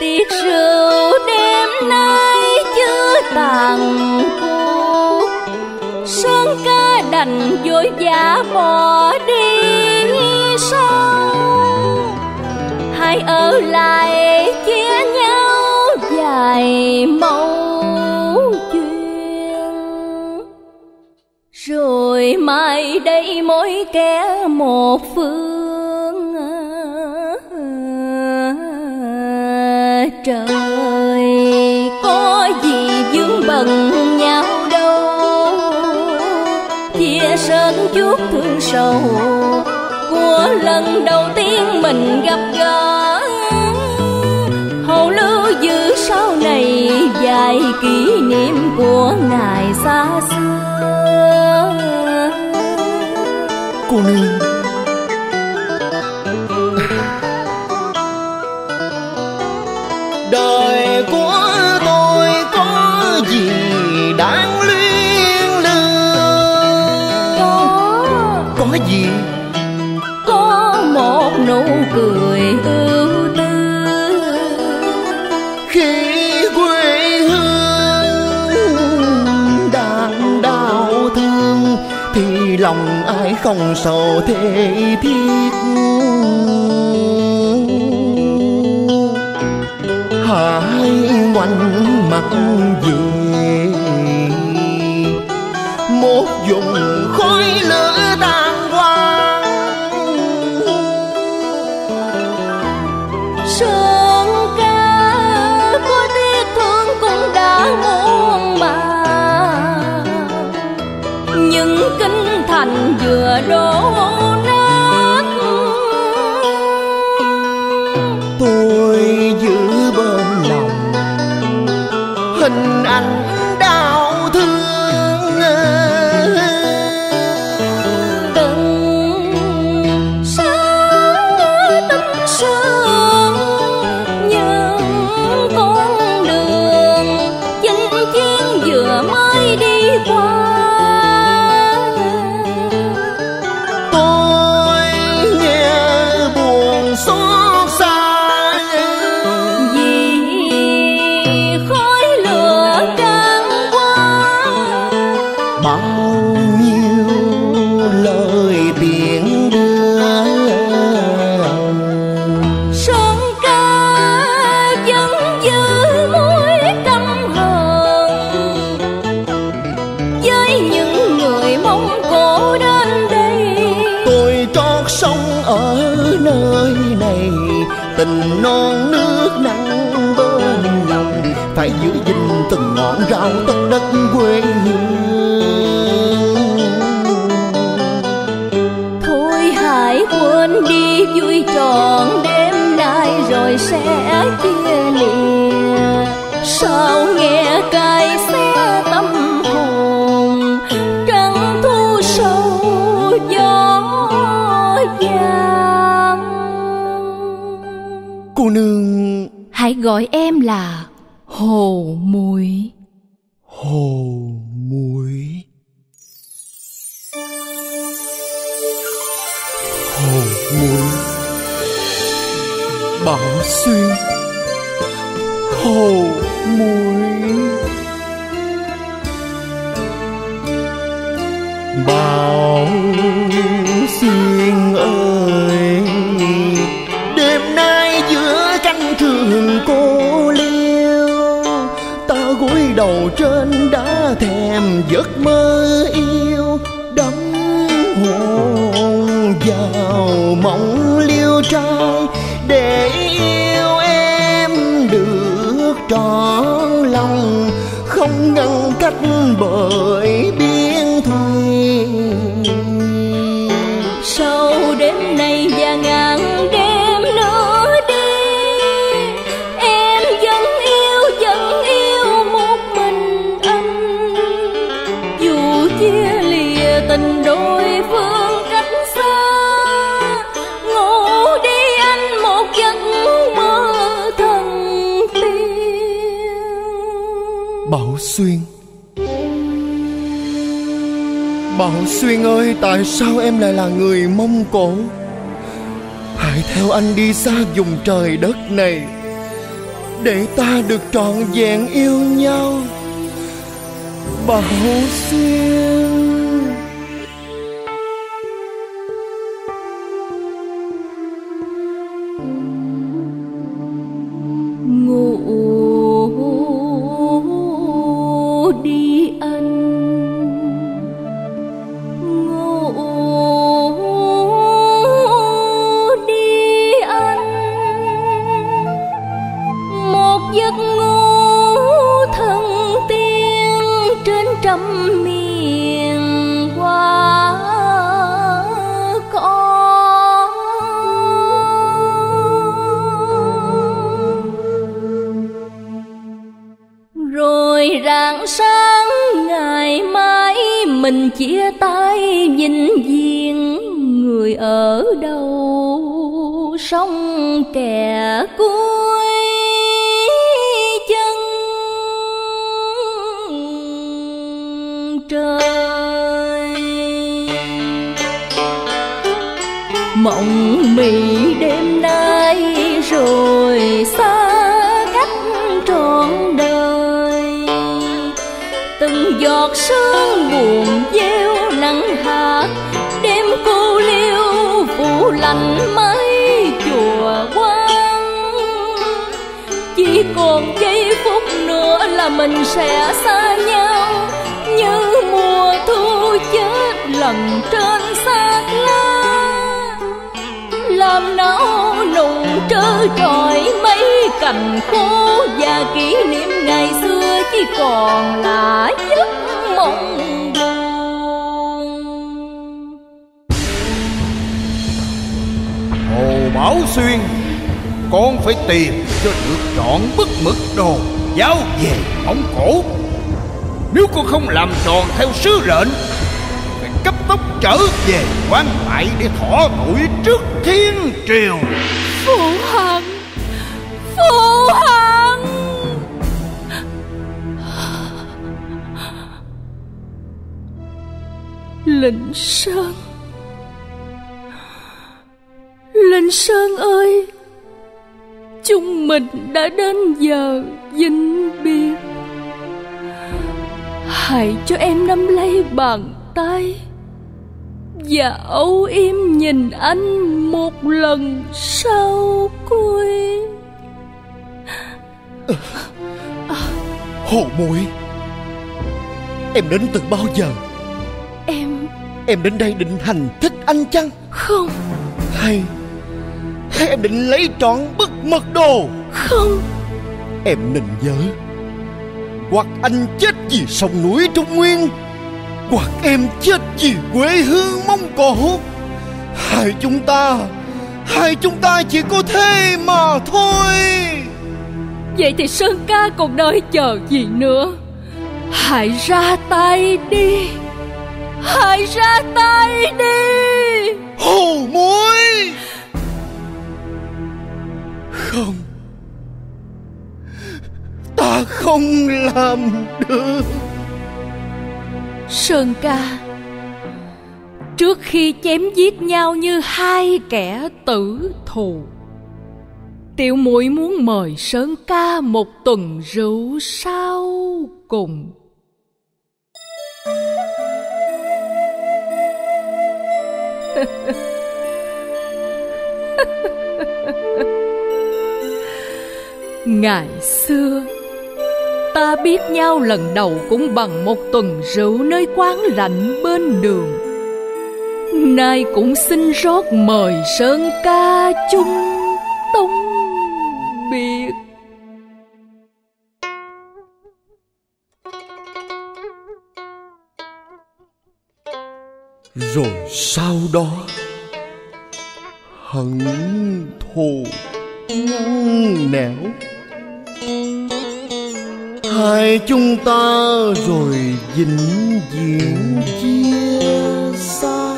Tiệc rượu đêm nay chưa tàn cuộc. Sơn ca đành vội vã bỏ đi sau Hai ở lại chia nhau dài mâu chuyện. Rồi mai đây mỗi kẻ một phương. Gần nhau đâu. Chia sớm chút thương sầu, của lần đầu tiên mình gặp gỡ. Hầu lưu giữ sau này vài kỷ niệm của ngày xa xưa. Cô nương không sầu thế thiết hãy ngoảnh mặt về một vùng khói lửa Xuyên. Bảo Xuyên ơi, Tại sao em lại là người Mông Cổ? Hãy theo anh đi xa vùng trời đất này, Để ta được trọn vẹn yêu nhau. Bảo Xuyên. Chúng mình đã đến giờ vĩnh biệt. Hãy cho em nắm lấy bàn tay Và âu yếm nhìn anh một lần sau cuối. Hồ muội Em đến từ bao giờ? Em Em đến đây định hành thích anh chăng? Không. Hay Hay em định lấy trọn bức mật đồ. Không. Em nịnh nhớ Hoặc anh chết vì sông núi Trung Nguyên Hoặc em chết vì quê hương Mông Cổ. Hai chúng ta Hai chúng ta chỉ có thế mà thôi. Vậy thì Sơn ca còn đợi chờ gì nữa? Hãy ra tay đi. Hãy ra tay đi. Hồ muội không? Ta không làm được. Sơn ca, Trước khi chém giết nhau như hai kẻ tử thù, Tiểu muội muốn mời Sơn ca một tuần rượu sau cùng. <laughs> Ngày xưa, Ta biết nhau lần đầu cũng bằng một tuần rượu nơi quán lạnh bên đường. Nay cũng xin rót mời Sơn ca chung tông biệt. Rồi sau đó, Hận thù ngăn nẻo Hai chúng ta rồi vĩnh viễn chia xa.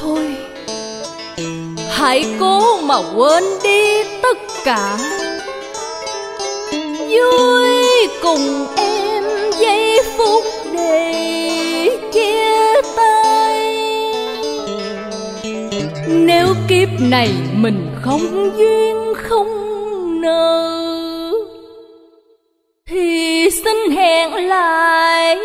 Thôi, Hãy cố mà quên đi tất cả. Vui cùng em giây phút để chia tay. Nếu kiếp này mình không duyên không nợ thì xin hẹn lại.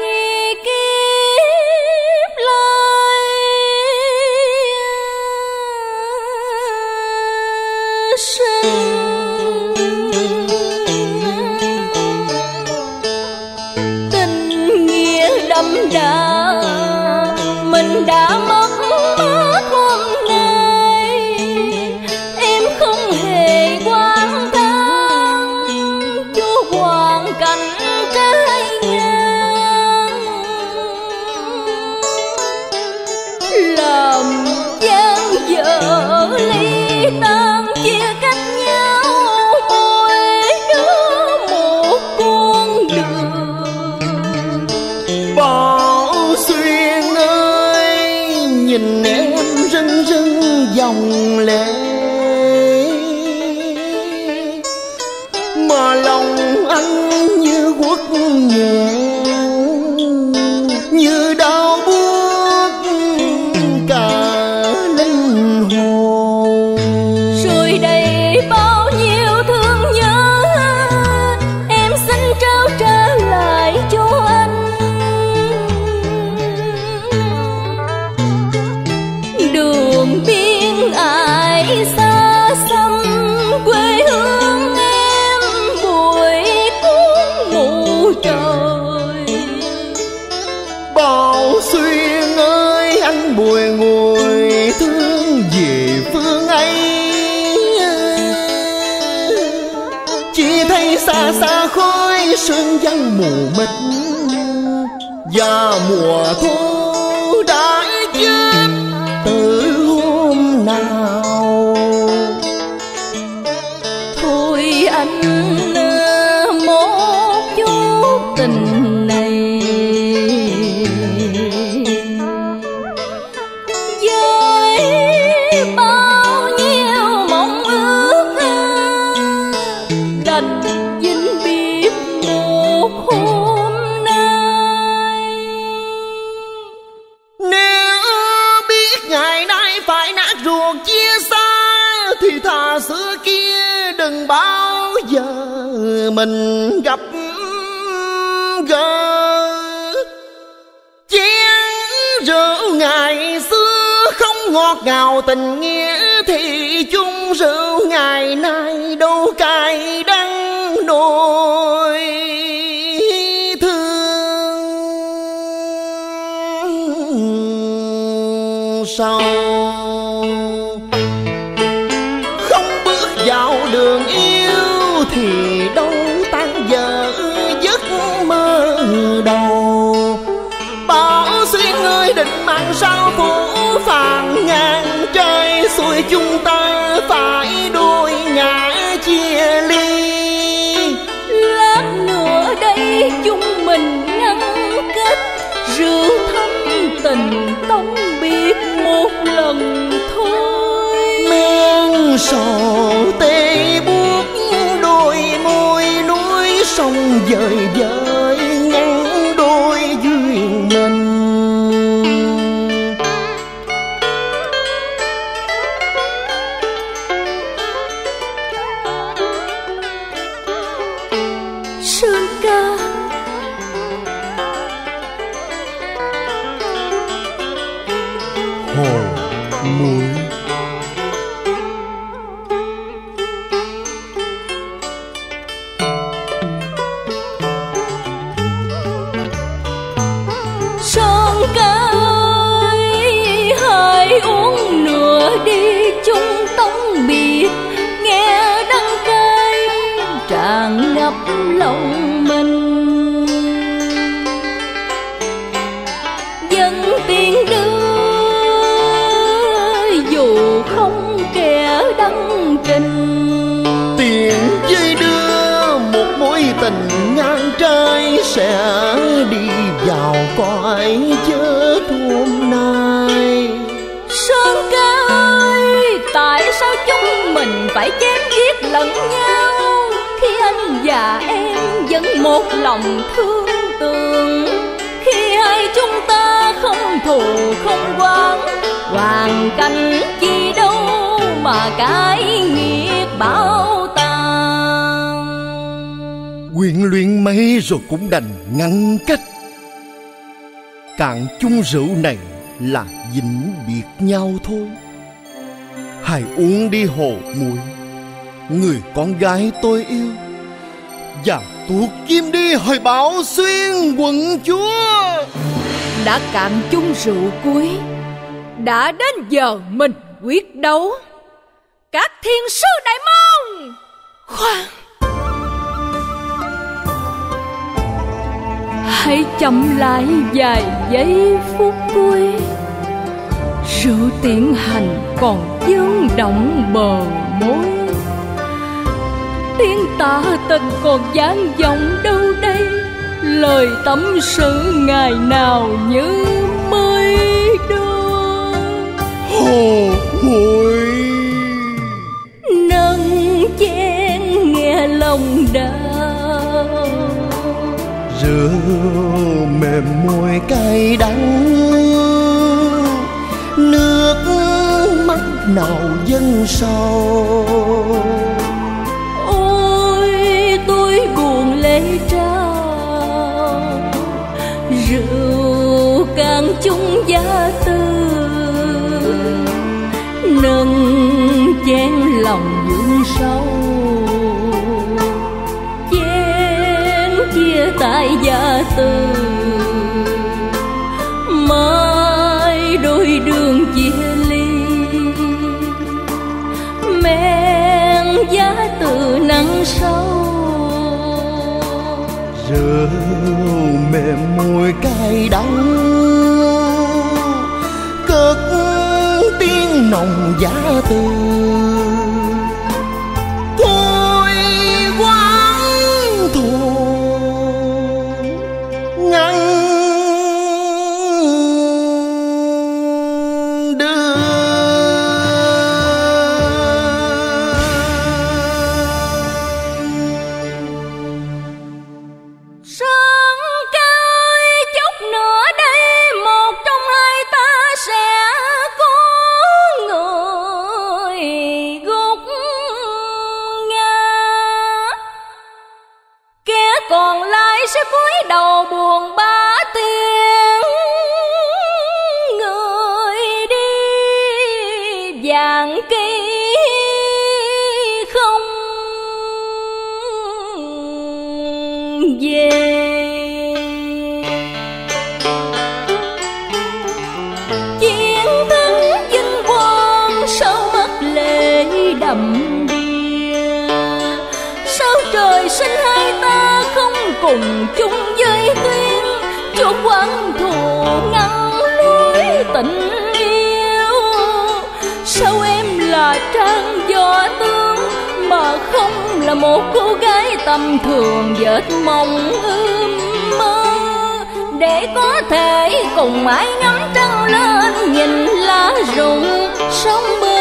Sau không bước vào đường yêu thì đâu tan vỡ giấc mơ đầu. Bảo xuyên ơi định mạng sao phủ phàng ngàn trời xuôi chúng ta sông dời dời Uống rượu này là vĩnh biệt nhau thôi. Hãy uống đi hồ muội. Người con gái tôi yêu. Và tuột chim đi hồi bảo xuyên quận chúa. Đã cạn chung rượu cuối, Đã đến giờ mình quyết đấu. Chậm lại vài giây phút cuối. Rượu tiễn hành còn vương động bờ môi. Tiếng tả tình còn vang vọng đâu đây? Lời tâm sự ngày nào như mới đưa? Hồ muội Nâng chén nghe lòng đau rượu mềm môi cay đắng. Nước mắt nào dâng sâu. Ôi, tôi buồn lệ trao. Rượu càng chung giá từ Mai đôi đường chia ly, men giá từ nắng sâu. Rượu mềm môi cay đắng, cất tiếng nồng giá từ. Trang võ tướng mà không là một cô gái tầm thường vết mộng ươm mơ. Để có thể cùng mãi ngắm trăng lên nhìn lá rụng sống bên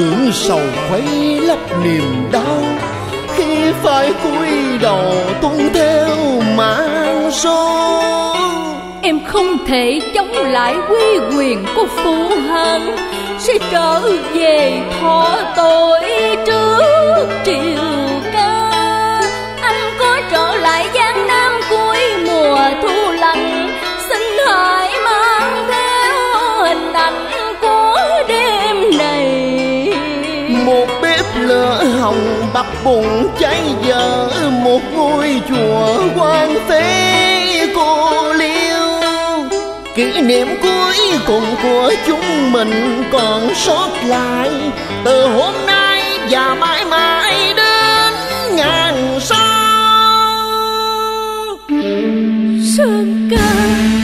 hãy gượng sầu khuấy lấp niềm đau. Khi phải cúi đầu tuân theo mạng số Em không thể chống lại quy quyền của phụ hành Sẽ trở về thọ tội trước triều. Hồng bùng cháy dở một ngôi chùa quan phế cô liêu. Kỷ niệm cuối cùng của chúng mình còn sót lại. Từ hôm nay và mãi mãi đến ngàn sau. Sơn ca.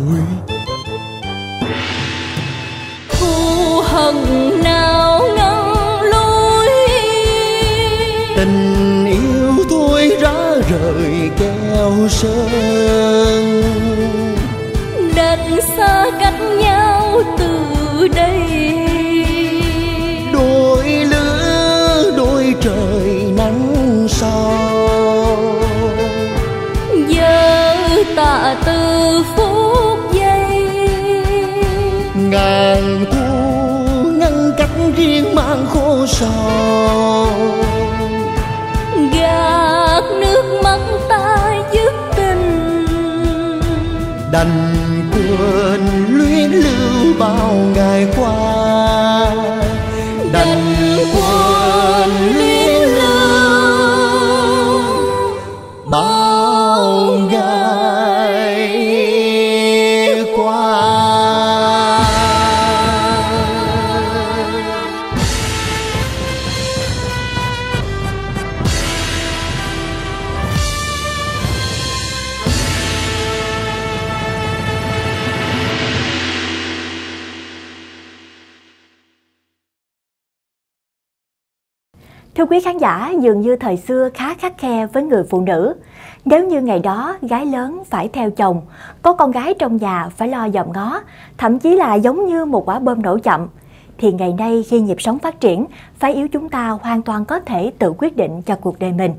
muội đành quên luyến lưu bao ngày qua. Khán giả, dường như thời xưa khá khắc khe với người phụ nữ. Nếu như ngày đó gái lớn phải theo chồng, có con gái trong nhà phải lo dòm ngó, thậm chí là giống như một quả bơm nổ chậm, thì ngày nay khi nhịp sống phát triển, phái yếu chúng ta hoàn toàn có thể tự quyết định cho cuộc đời mình.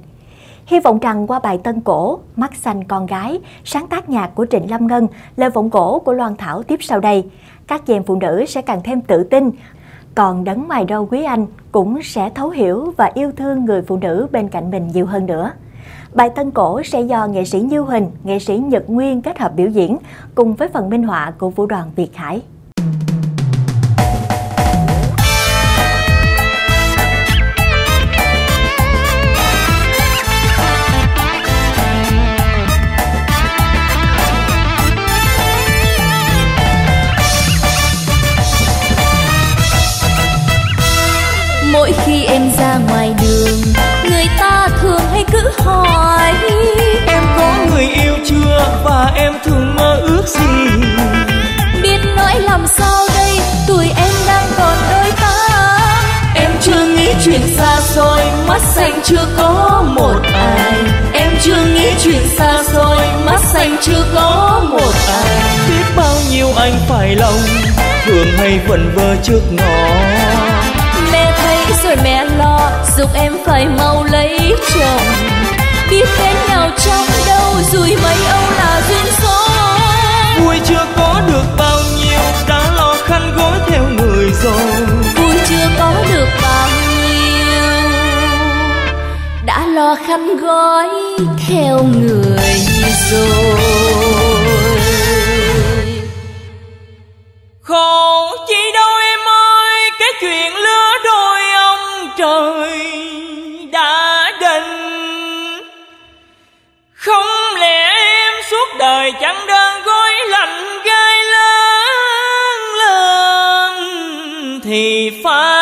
Hy vọng rằng qua bài tân cổ Mắt xanh con gái, sáng tác nhạc của Trịnh Lâm Ngân, lời vọng cổ của Loan Thảo tiếp sau đây, các chị em phụ nữ sẽ càng thêm tự tin, còn đấng mài râu quý anh cũng sẽ thấu hiểu và yêu thương người phụ nữ bên cạnh mình nhiều hơn nữa. Bài tân cổ sẽ do nghệ sĩ Như Huỳnh, nghệ sĩ Nhật Nguyên kết hợp biểu diễn cùng với phần minh họa của Vũ đoàn Việt Hải. Chưa có một ai. Em chưa nghĩ chuyện xa xôi mắt xanh chưa có một ai. Biết bao nhiêu anh phải lòng thường hay vẩn vơ trước ngõ. Mẹ thấy rồi mẹ lo giúp em phải mau lấy chồng. Biết đến nhau trong đâu rồi mấy âu là duyên số. Vui chưa có được bao lo khăn gói theo người rồi. Khổ chi đâu em ơi cái chuyện lứa đôi ông trời đã định. Không lẽ em suốt đời chẳng đơn gói lạnh gai lớn lên thì phải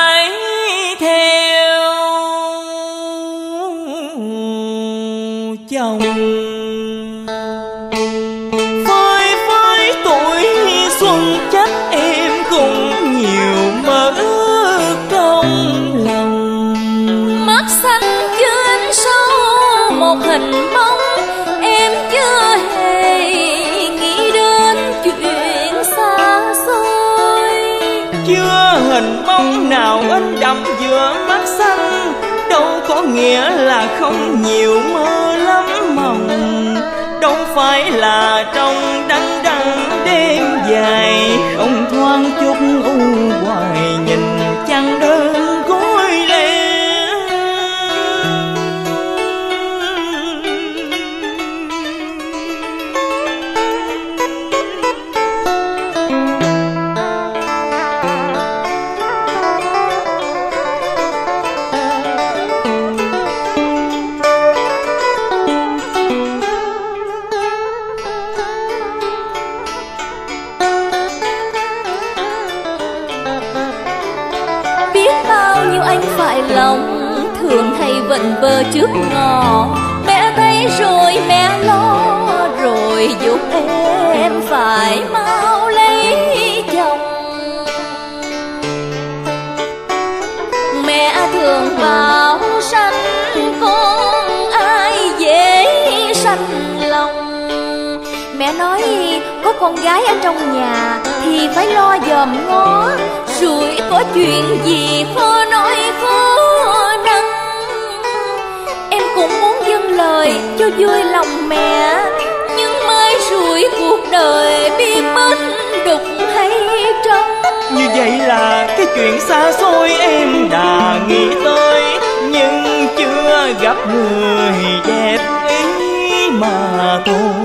nghĩa là không nhiều mơ lắm mộng. Đâu phải là trong bờ trước ngõ. Mẹ thấy rồi mẹ lo, rồi giúp em phải mau lấy chồng. Mẹ thường bảo sanh con ai dễ sanh lòng. Mẹ nói, có con gái ở trong nhà thì phải lo dòm ngó, rồi có chuyện gì khó nói lời cho vui lòng mẹ. Nhưng mới rồi cuộc đời bi mất, đục hay trong như vậy là cái chuyện xa xôi em đã nghĩ tới. Nhưng chưa gặp người đẹp ý mà thôi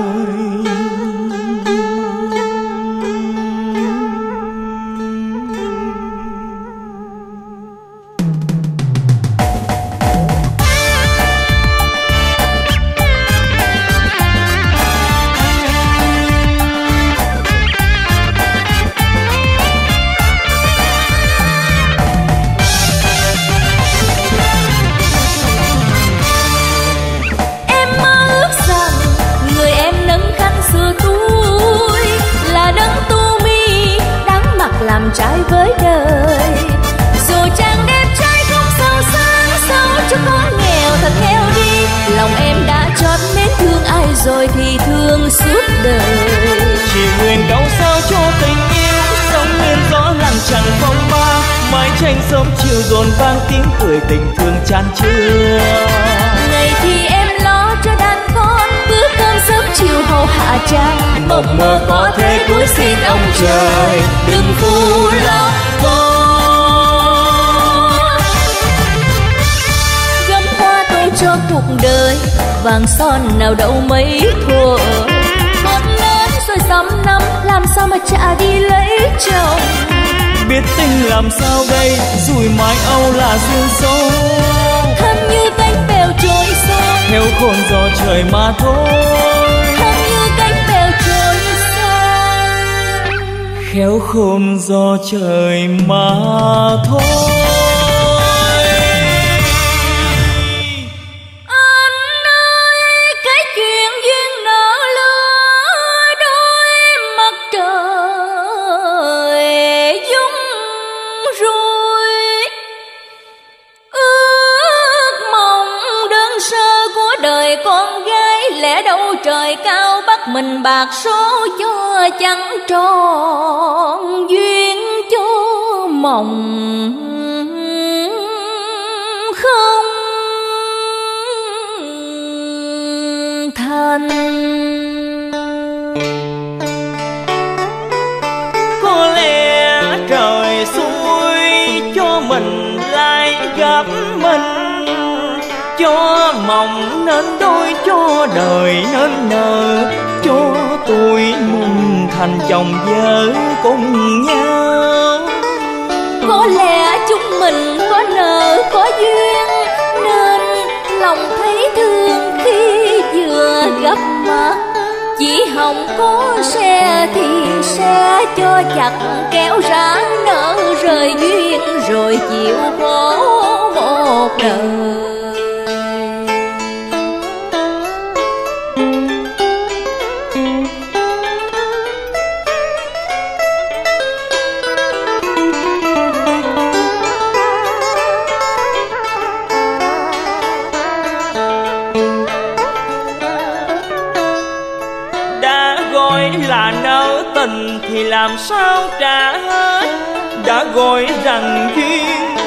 tranh sớm chiều dồn vang tiếng cười tình thương chan chứa. Ngày thì em lo cho đàn con bữa cơm sớm chiều hầu hạ cha. Mộng mơ có thể cuối xin ông trời đừng phụ lòng con gấm hoa tôi cho cuộc đời vàng son nào đâu mấy thuở. Con lớn rồi dăm năm làm sao mà trả đi lấy chồng biết tình làm sao đây rủi mãi âu là duyên số. Thân như cánh bèo trôi sông. Theo khôn gió trời mà thôi. Thân như cánh bèo trôi xa khéo khôn do trời mà thôi số cho chẳng tròn duyên cho mộng không thành. Có lẽ trời xui cho mình lại gặp mình, cho mộng nên tôi cho đời nên nợ, cho tôi mừng thành chồng vợ cùng nhau. Có lẽ chúng mình có nợ, có duyên, nên lòng thấy thương khi vừa gặp mặt. Chỉ hồng có xe thì xe cho chặt, kéo ra nợ rời duyên, rồi chịu khổ một đời. Làm sao trả hết? Đã gọi rằng duyên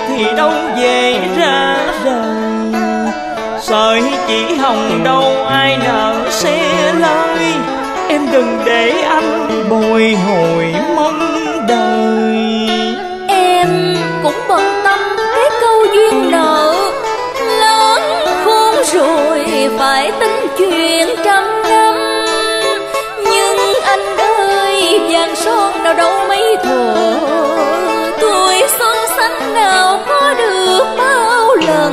thì đâu về ra rời sợi chỉ hồng đâu ai nợ sẽ lơi em đừng để anh bồi hồi mong đời em cũng bận tâm cái câu duyên nợ. Lớn khôn rồi phải tính chuyện trăm nào đâu mấy thổ. Tuổi xuân xanh nào có được bao lần?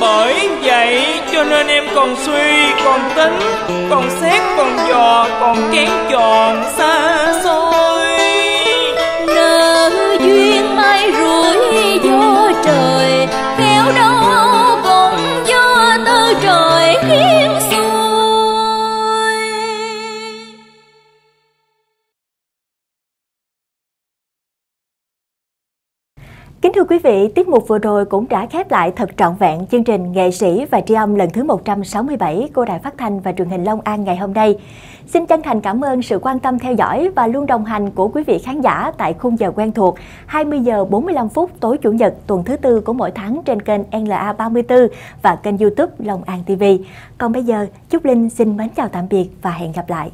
Bởi vậy cho nên em còn suy, còn tính, còn xét, còn dò, còn kén chọn xa. Thưa quý vị, tiết mục vừa rồi cũng đã khép lại thật trọn vẹn chương trình Nghệ sĩ và tri âm lần thứ 167 của Đài Phát thanh và Truyền hình Long An ngày hôm nay. Xin chân thành cảm ơn sự quan tâm theo dõi và luôn đồng hành của quý vị khán giả tại khung giờ quen thuộc 20 giờ 45 phút tối chủ nhật tuần thứ tư của mỗi tháng trên kênh LA 34 và kênh YouTube Long An TV. Còn bây giờ, Trúc Linh xin mến chào tạm biệt và hẹn gặp lại.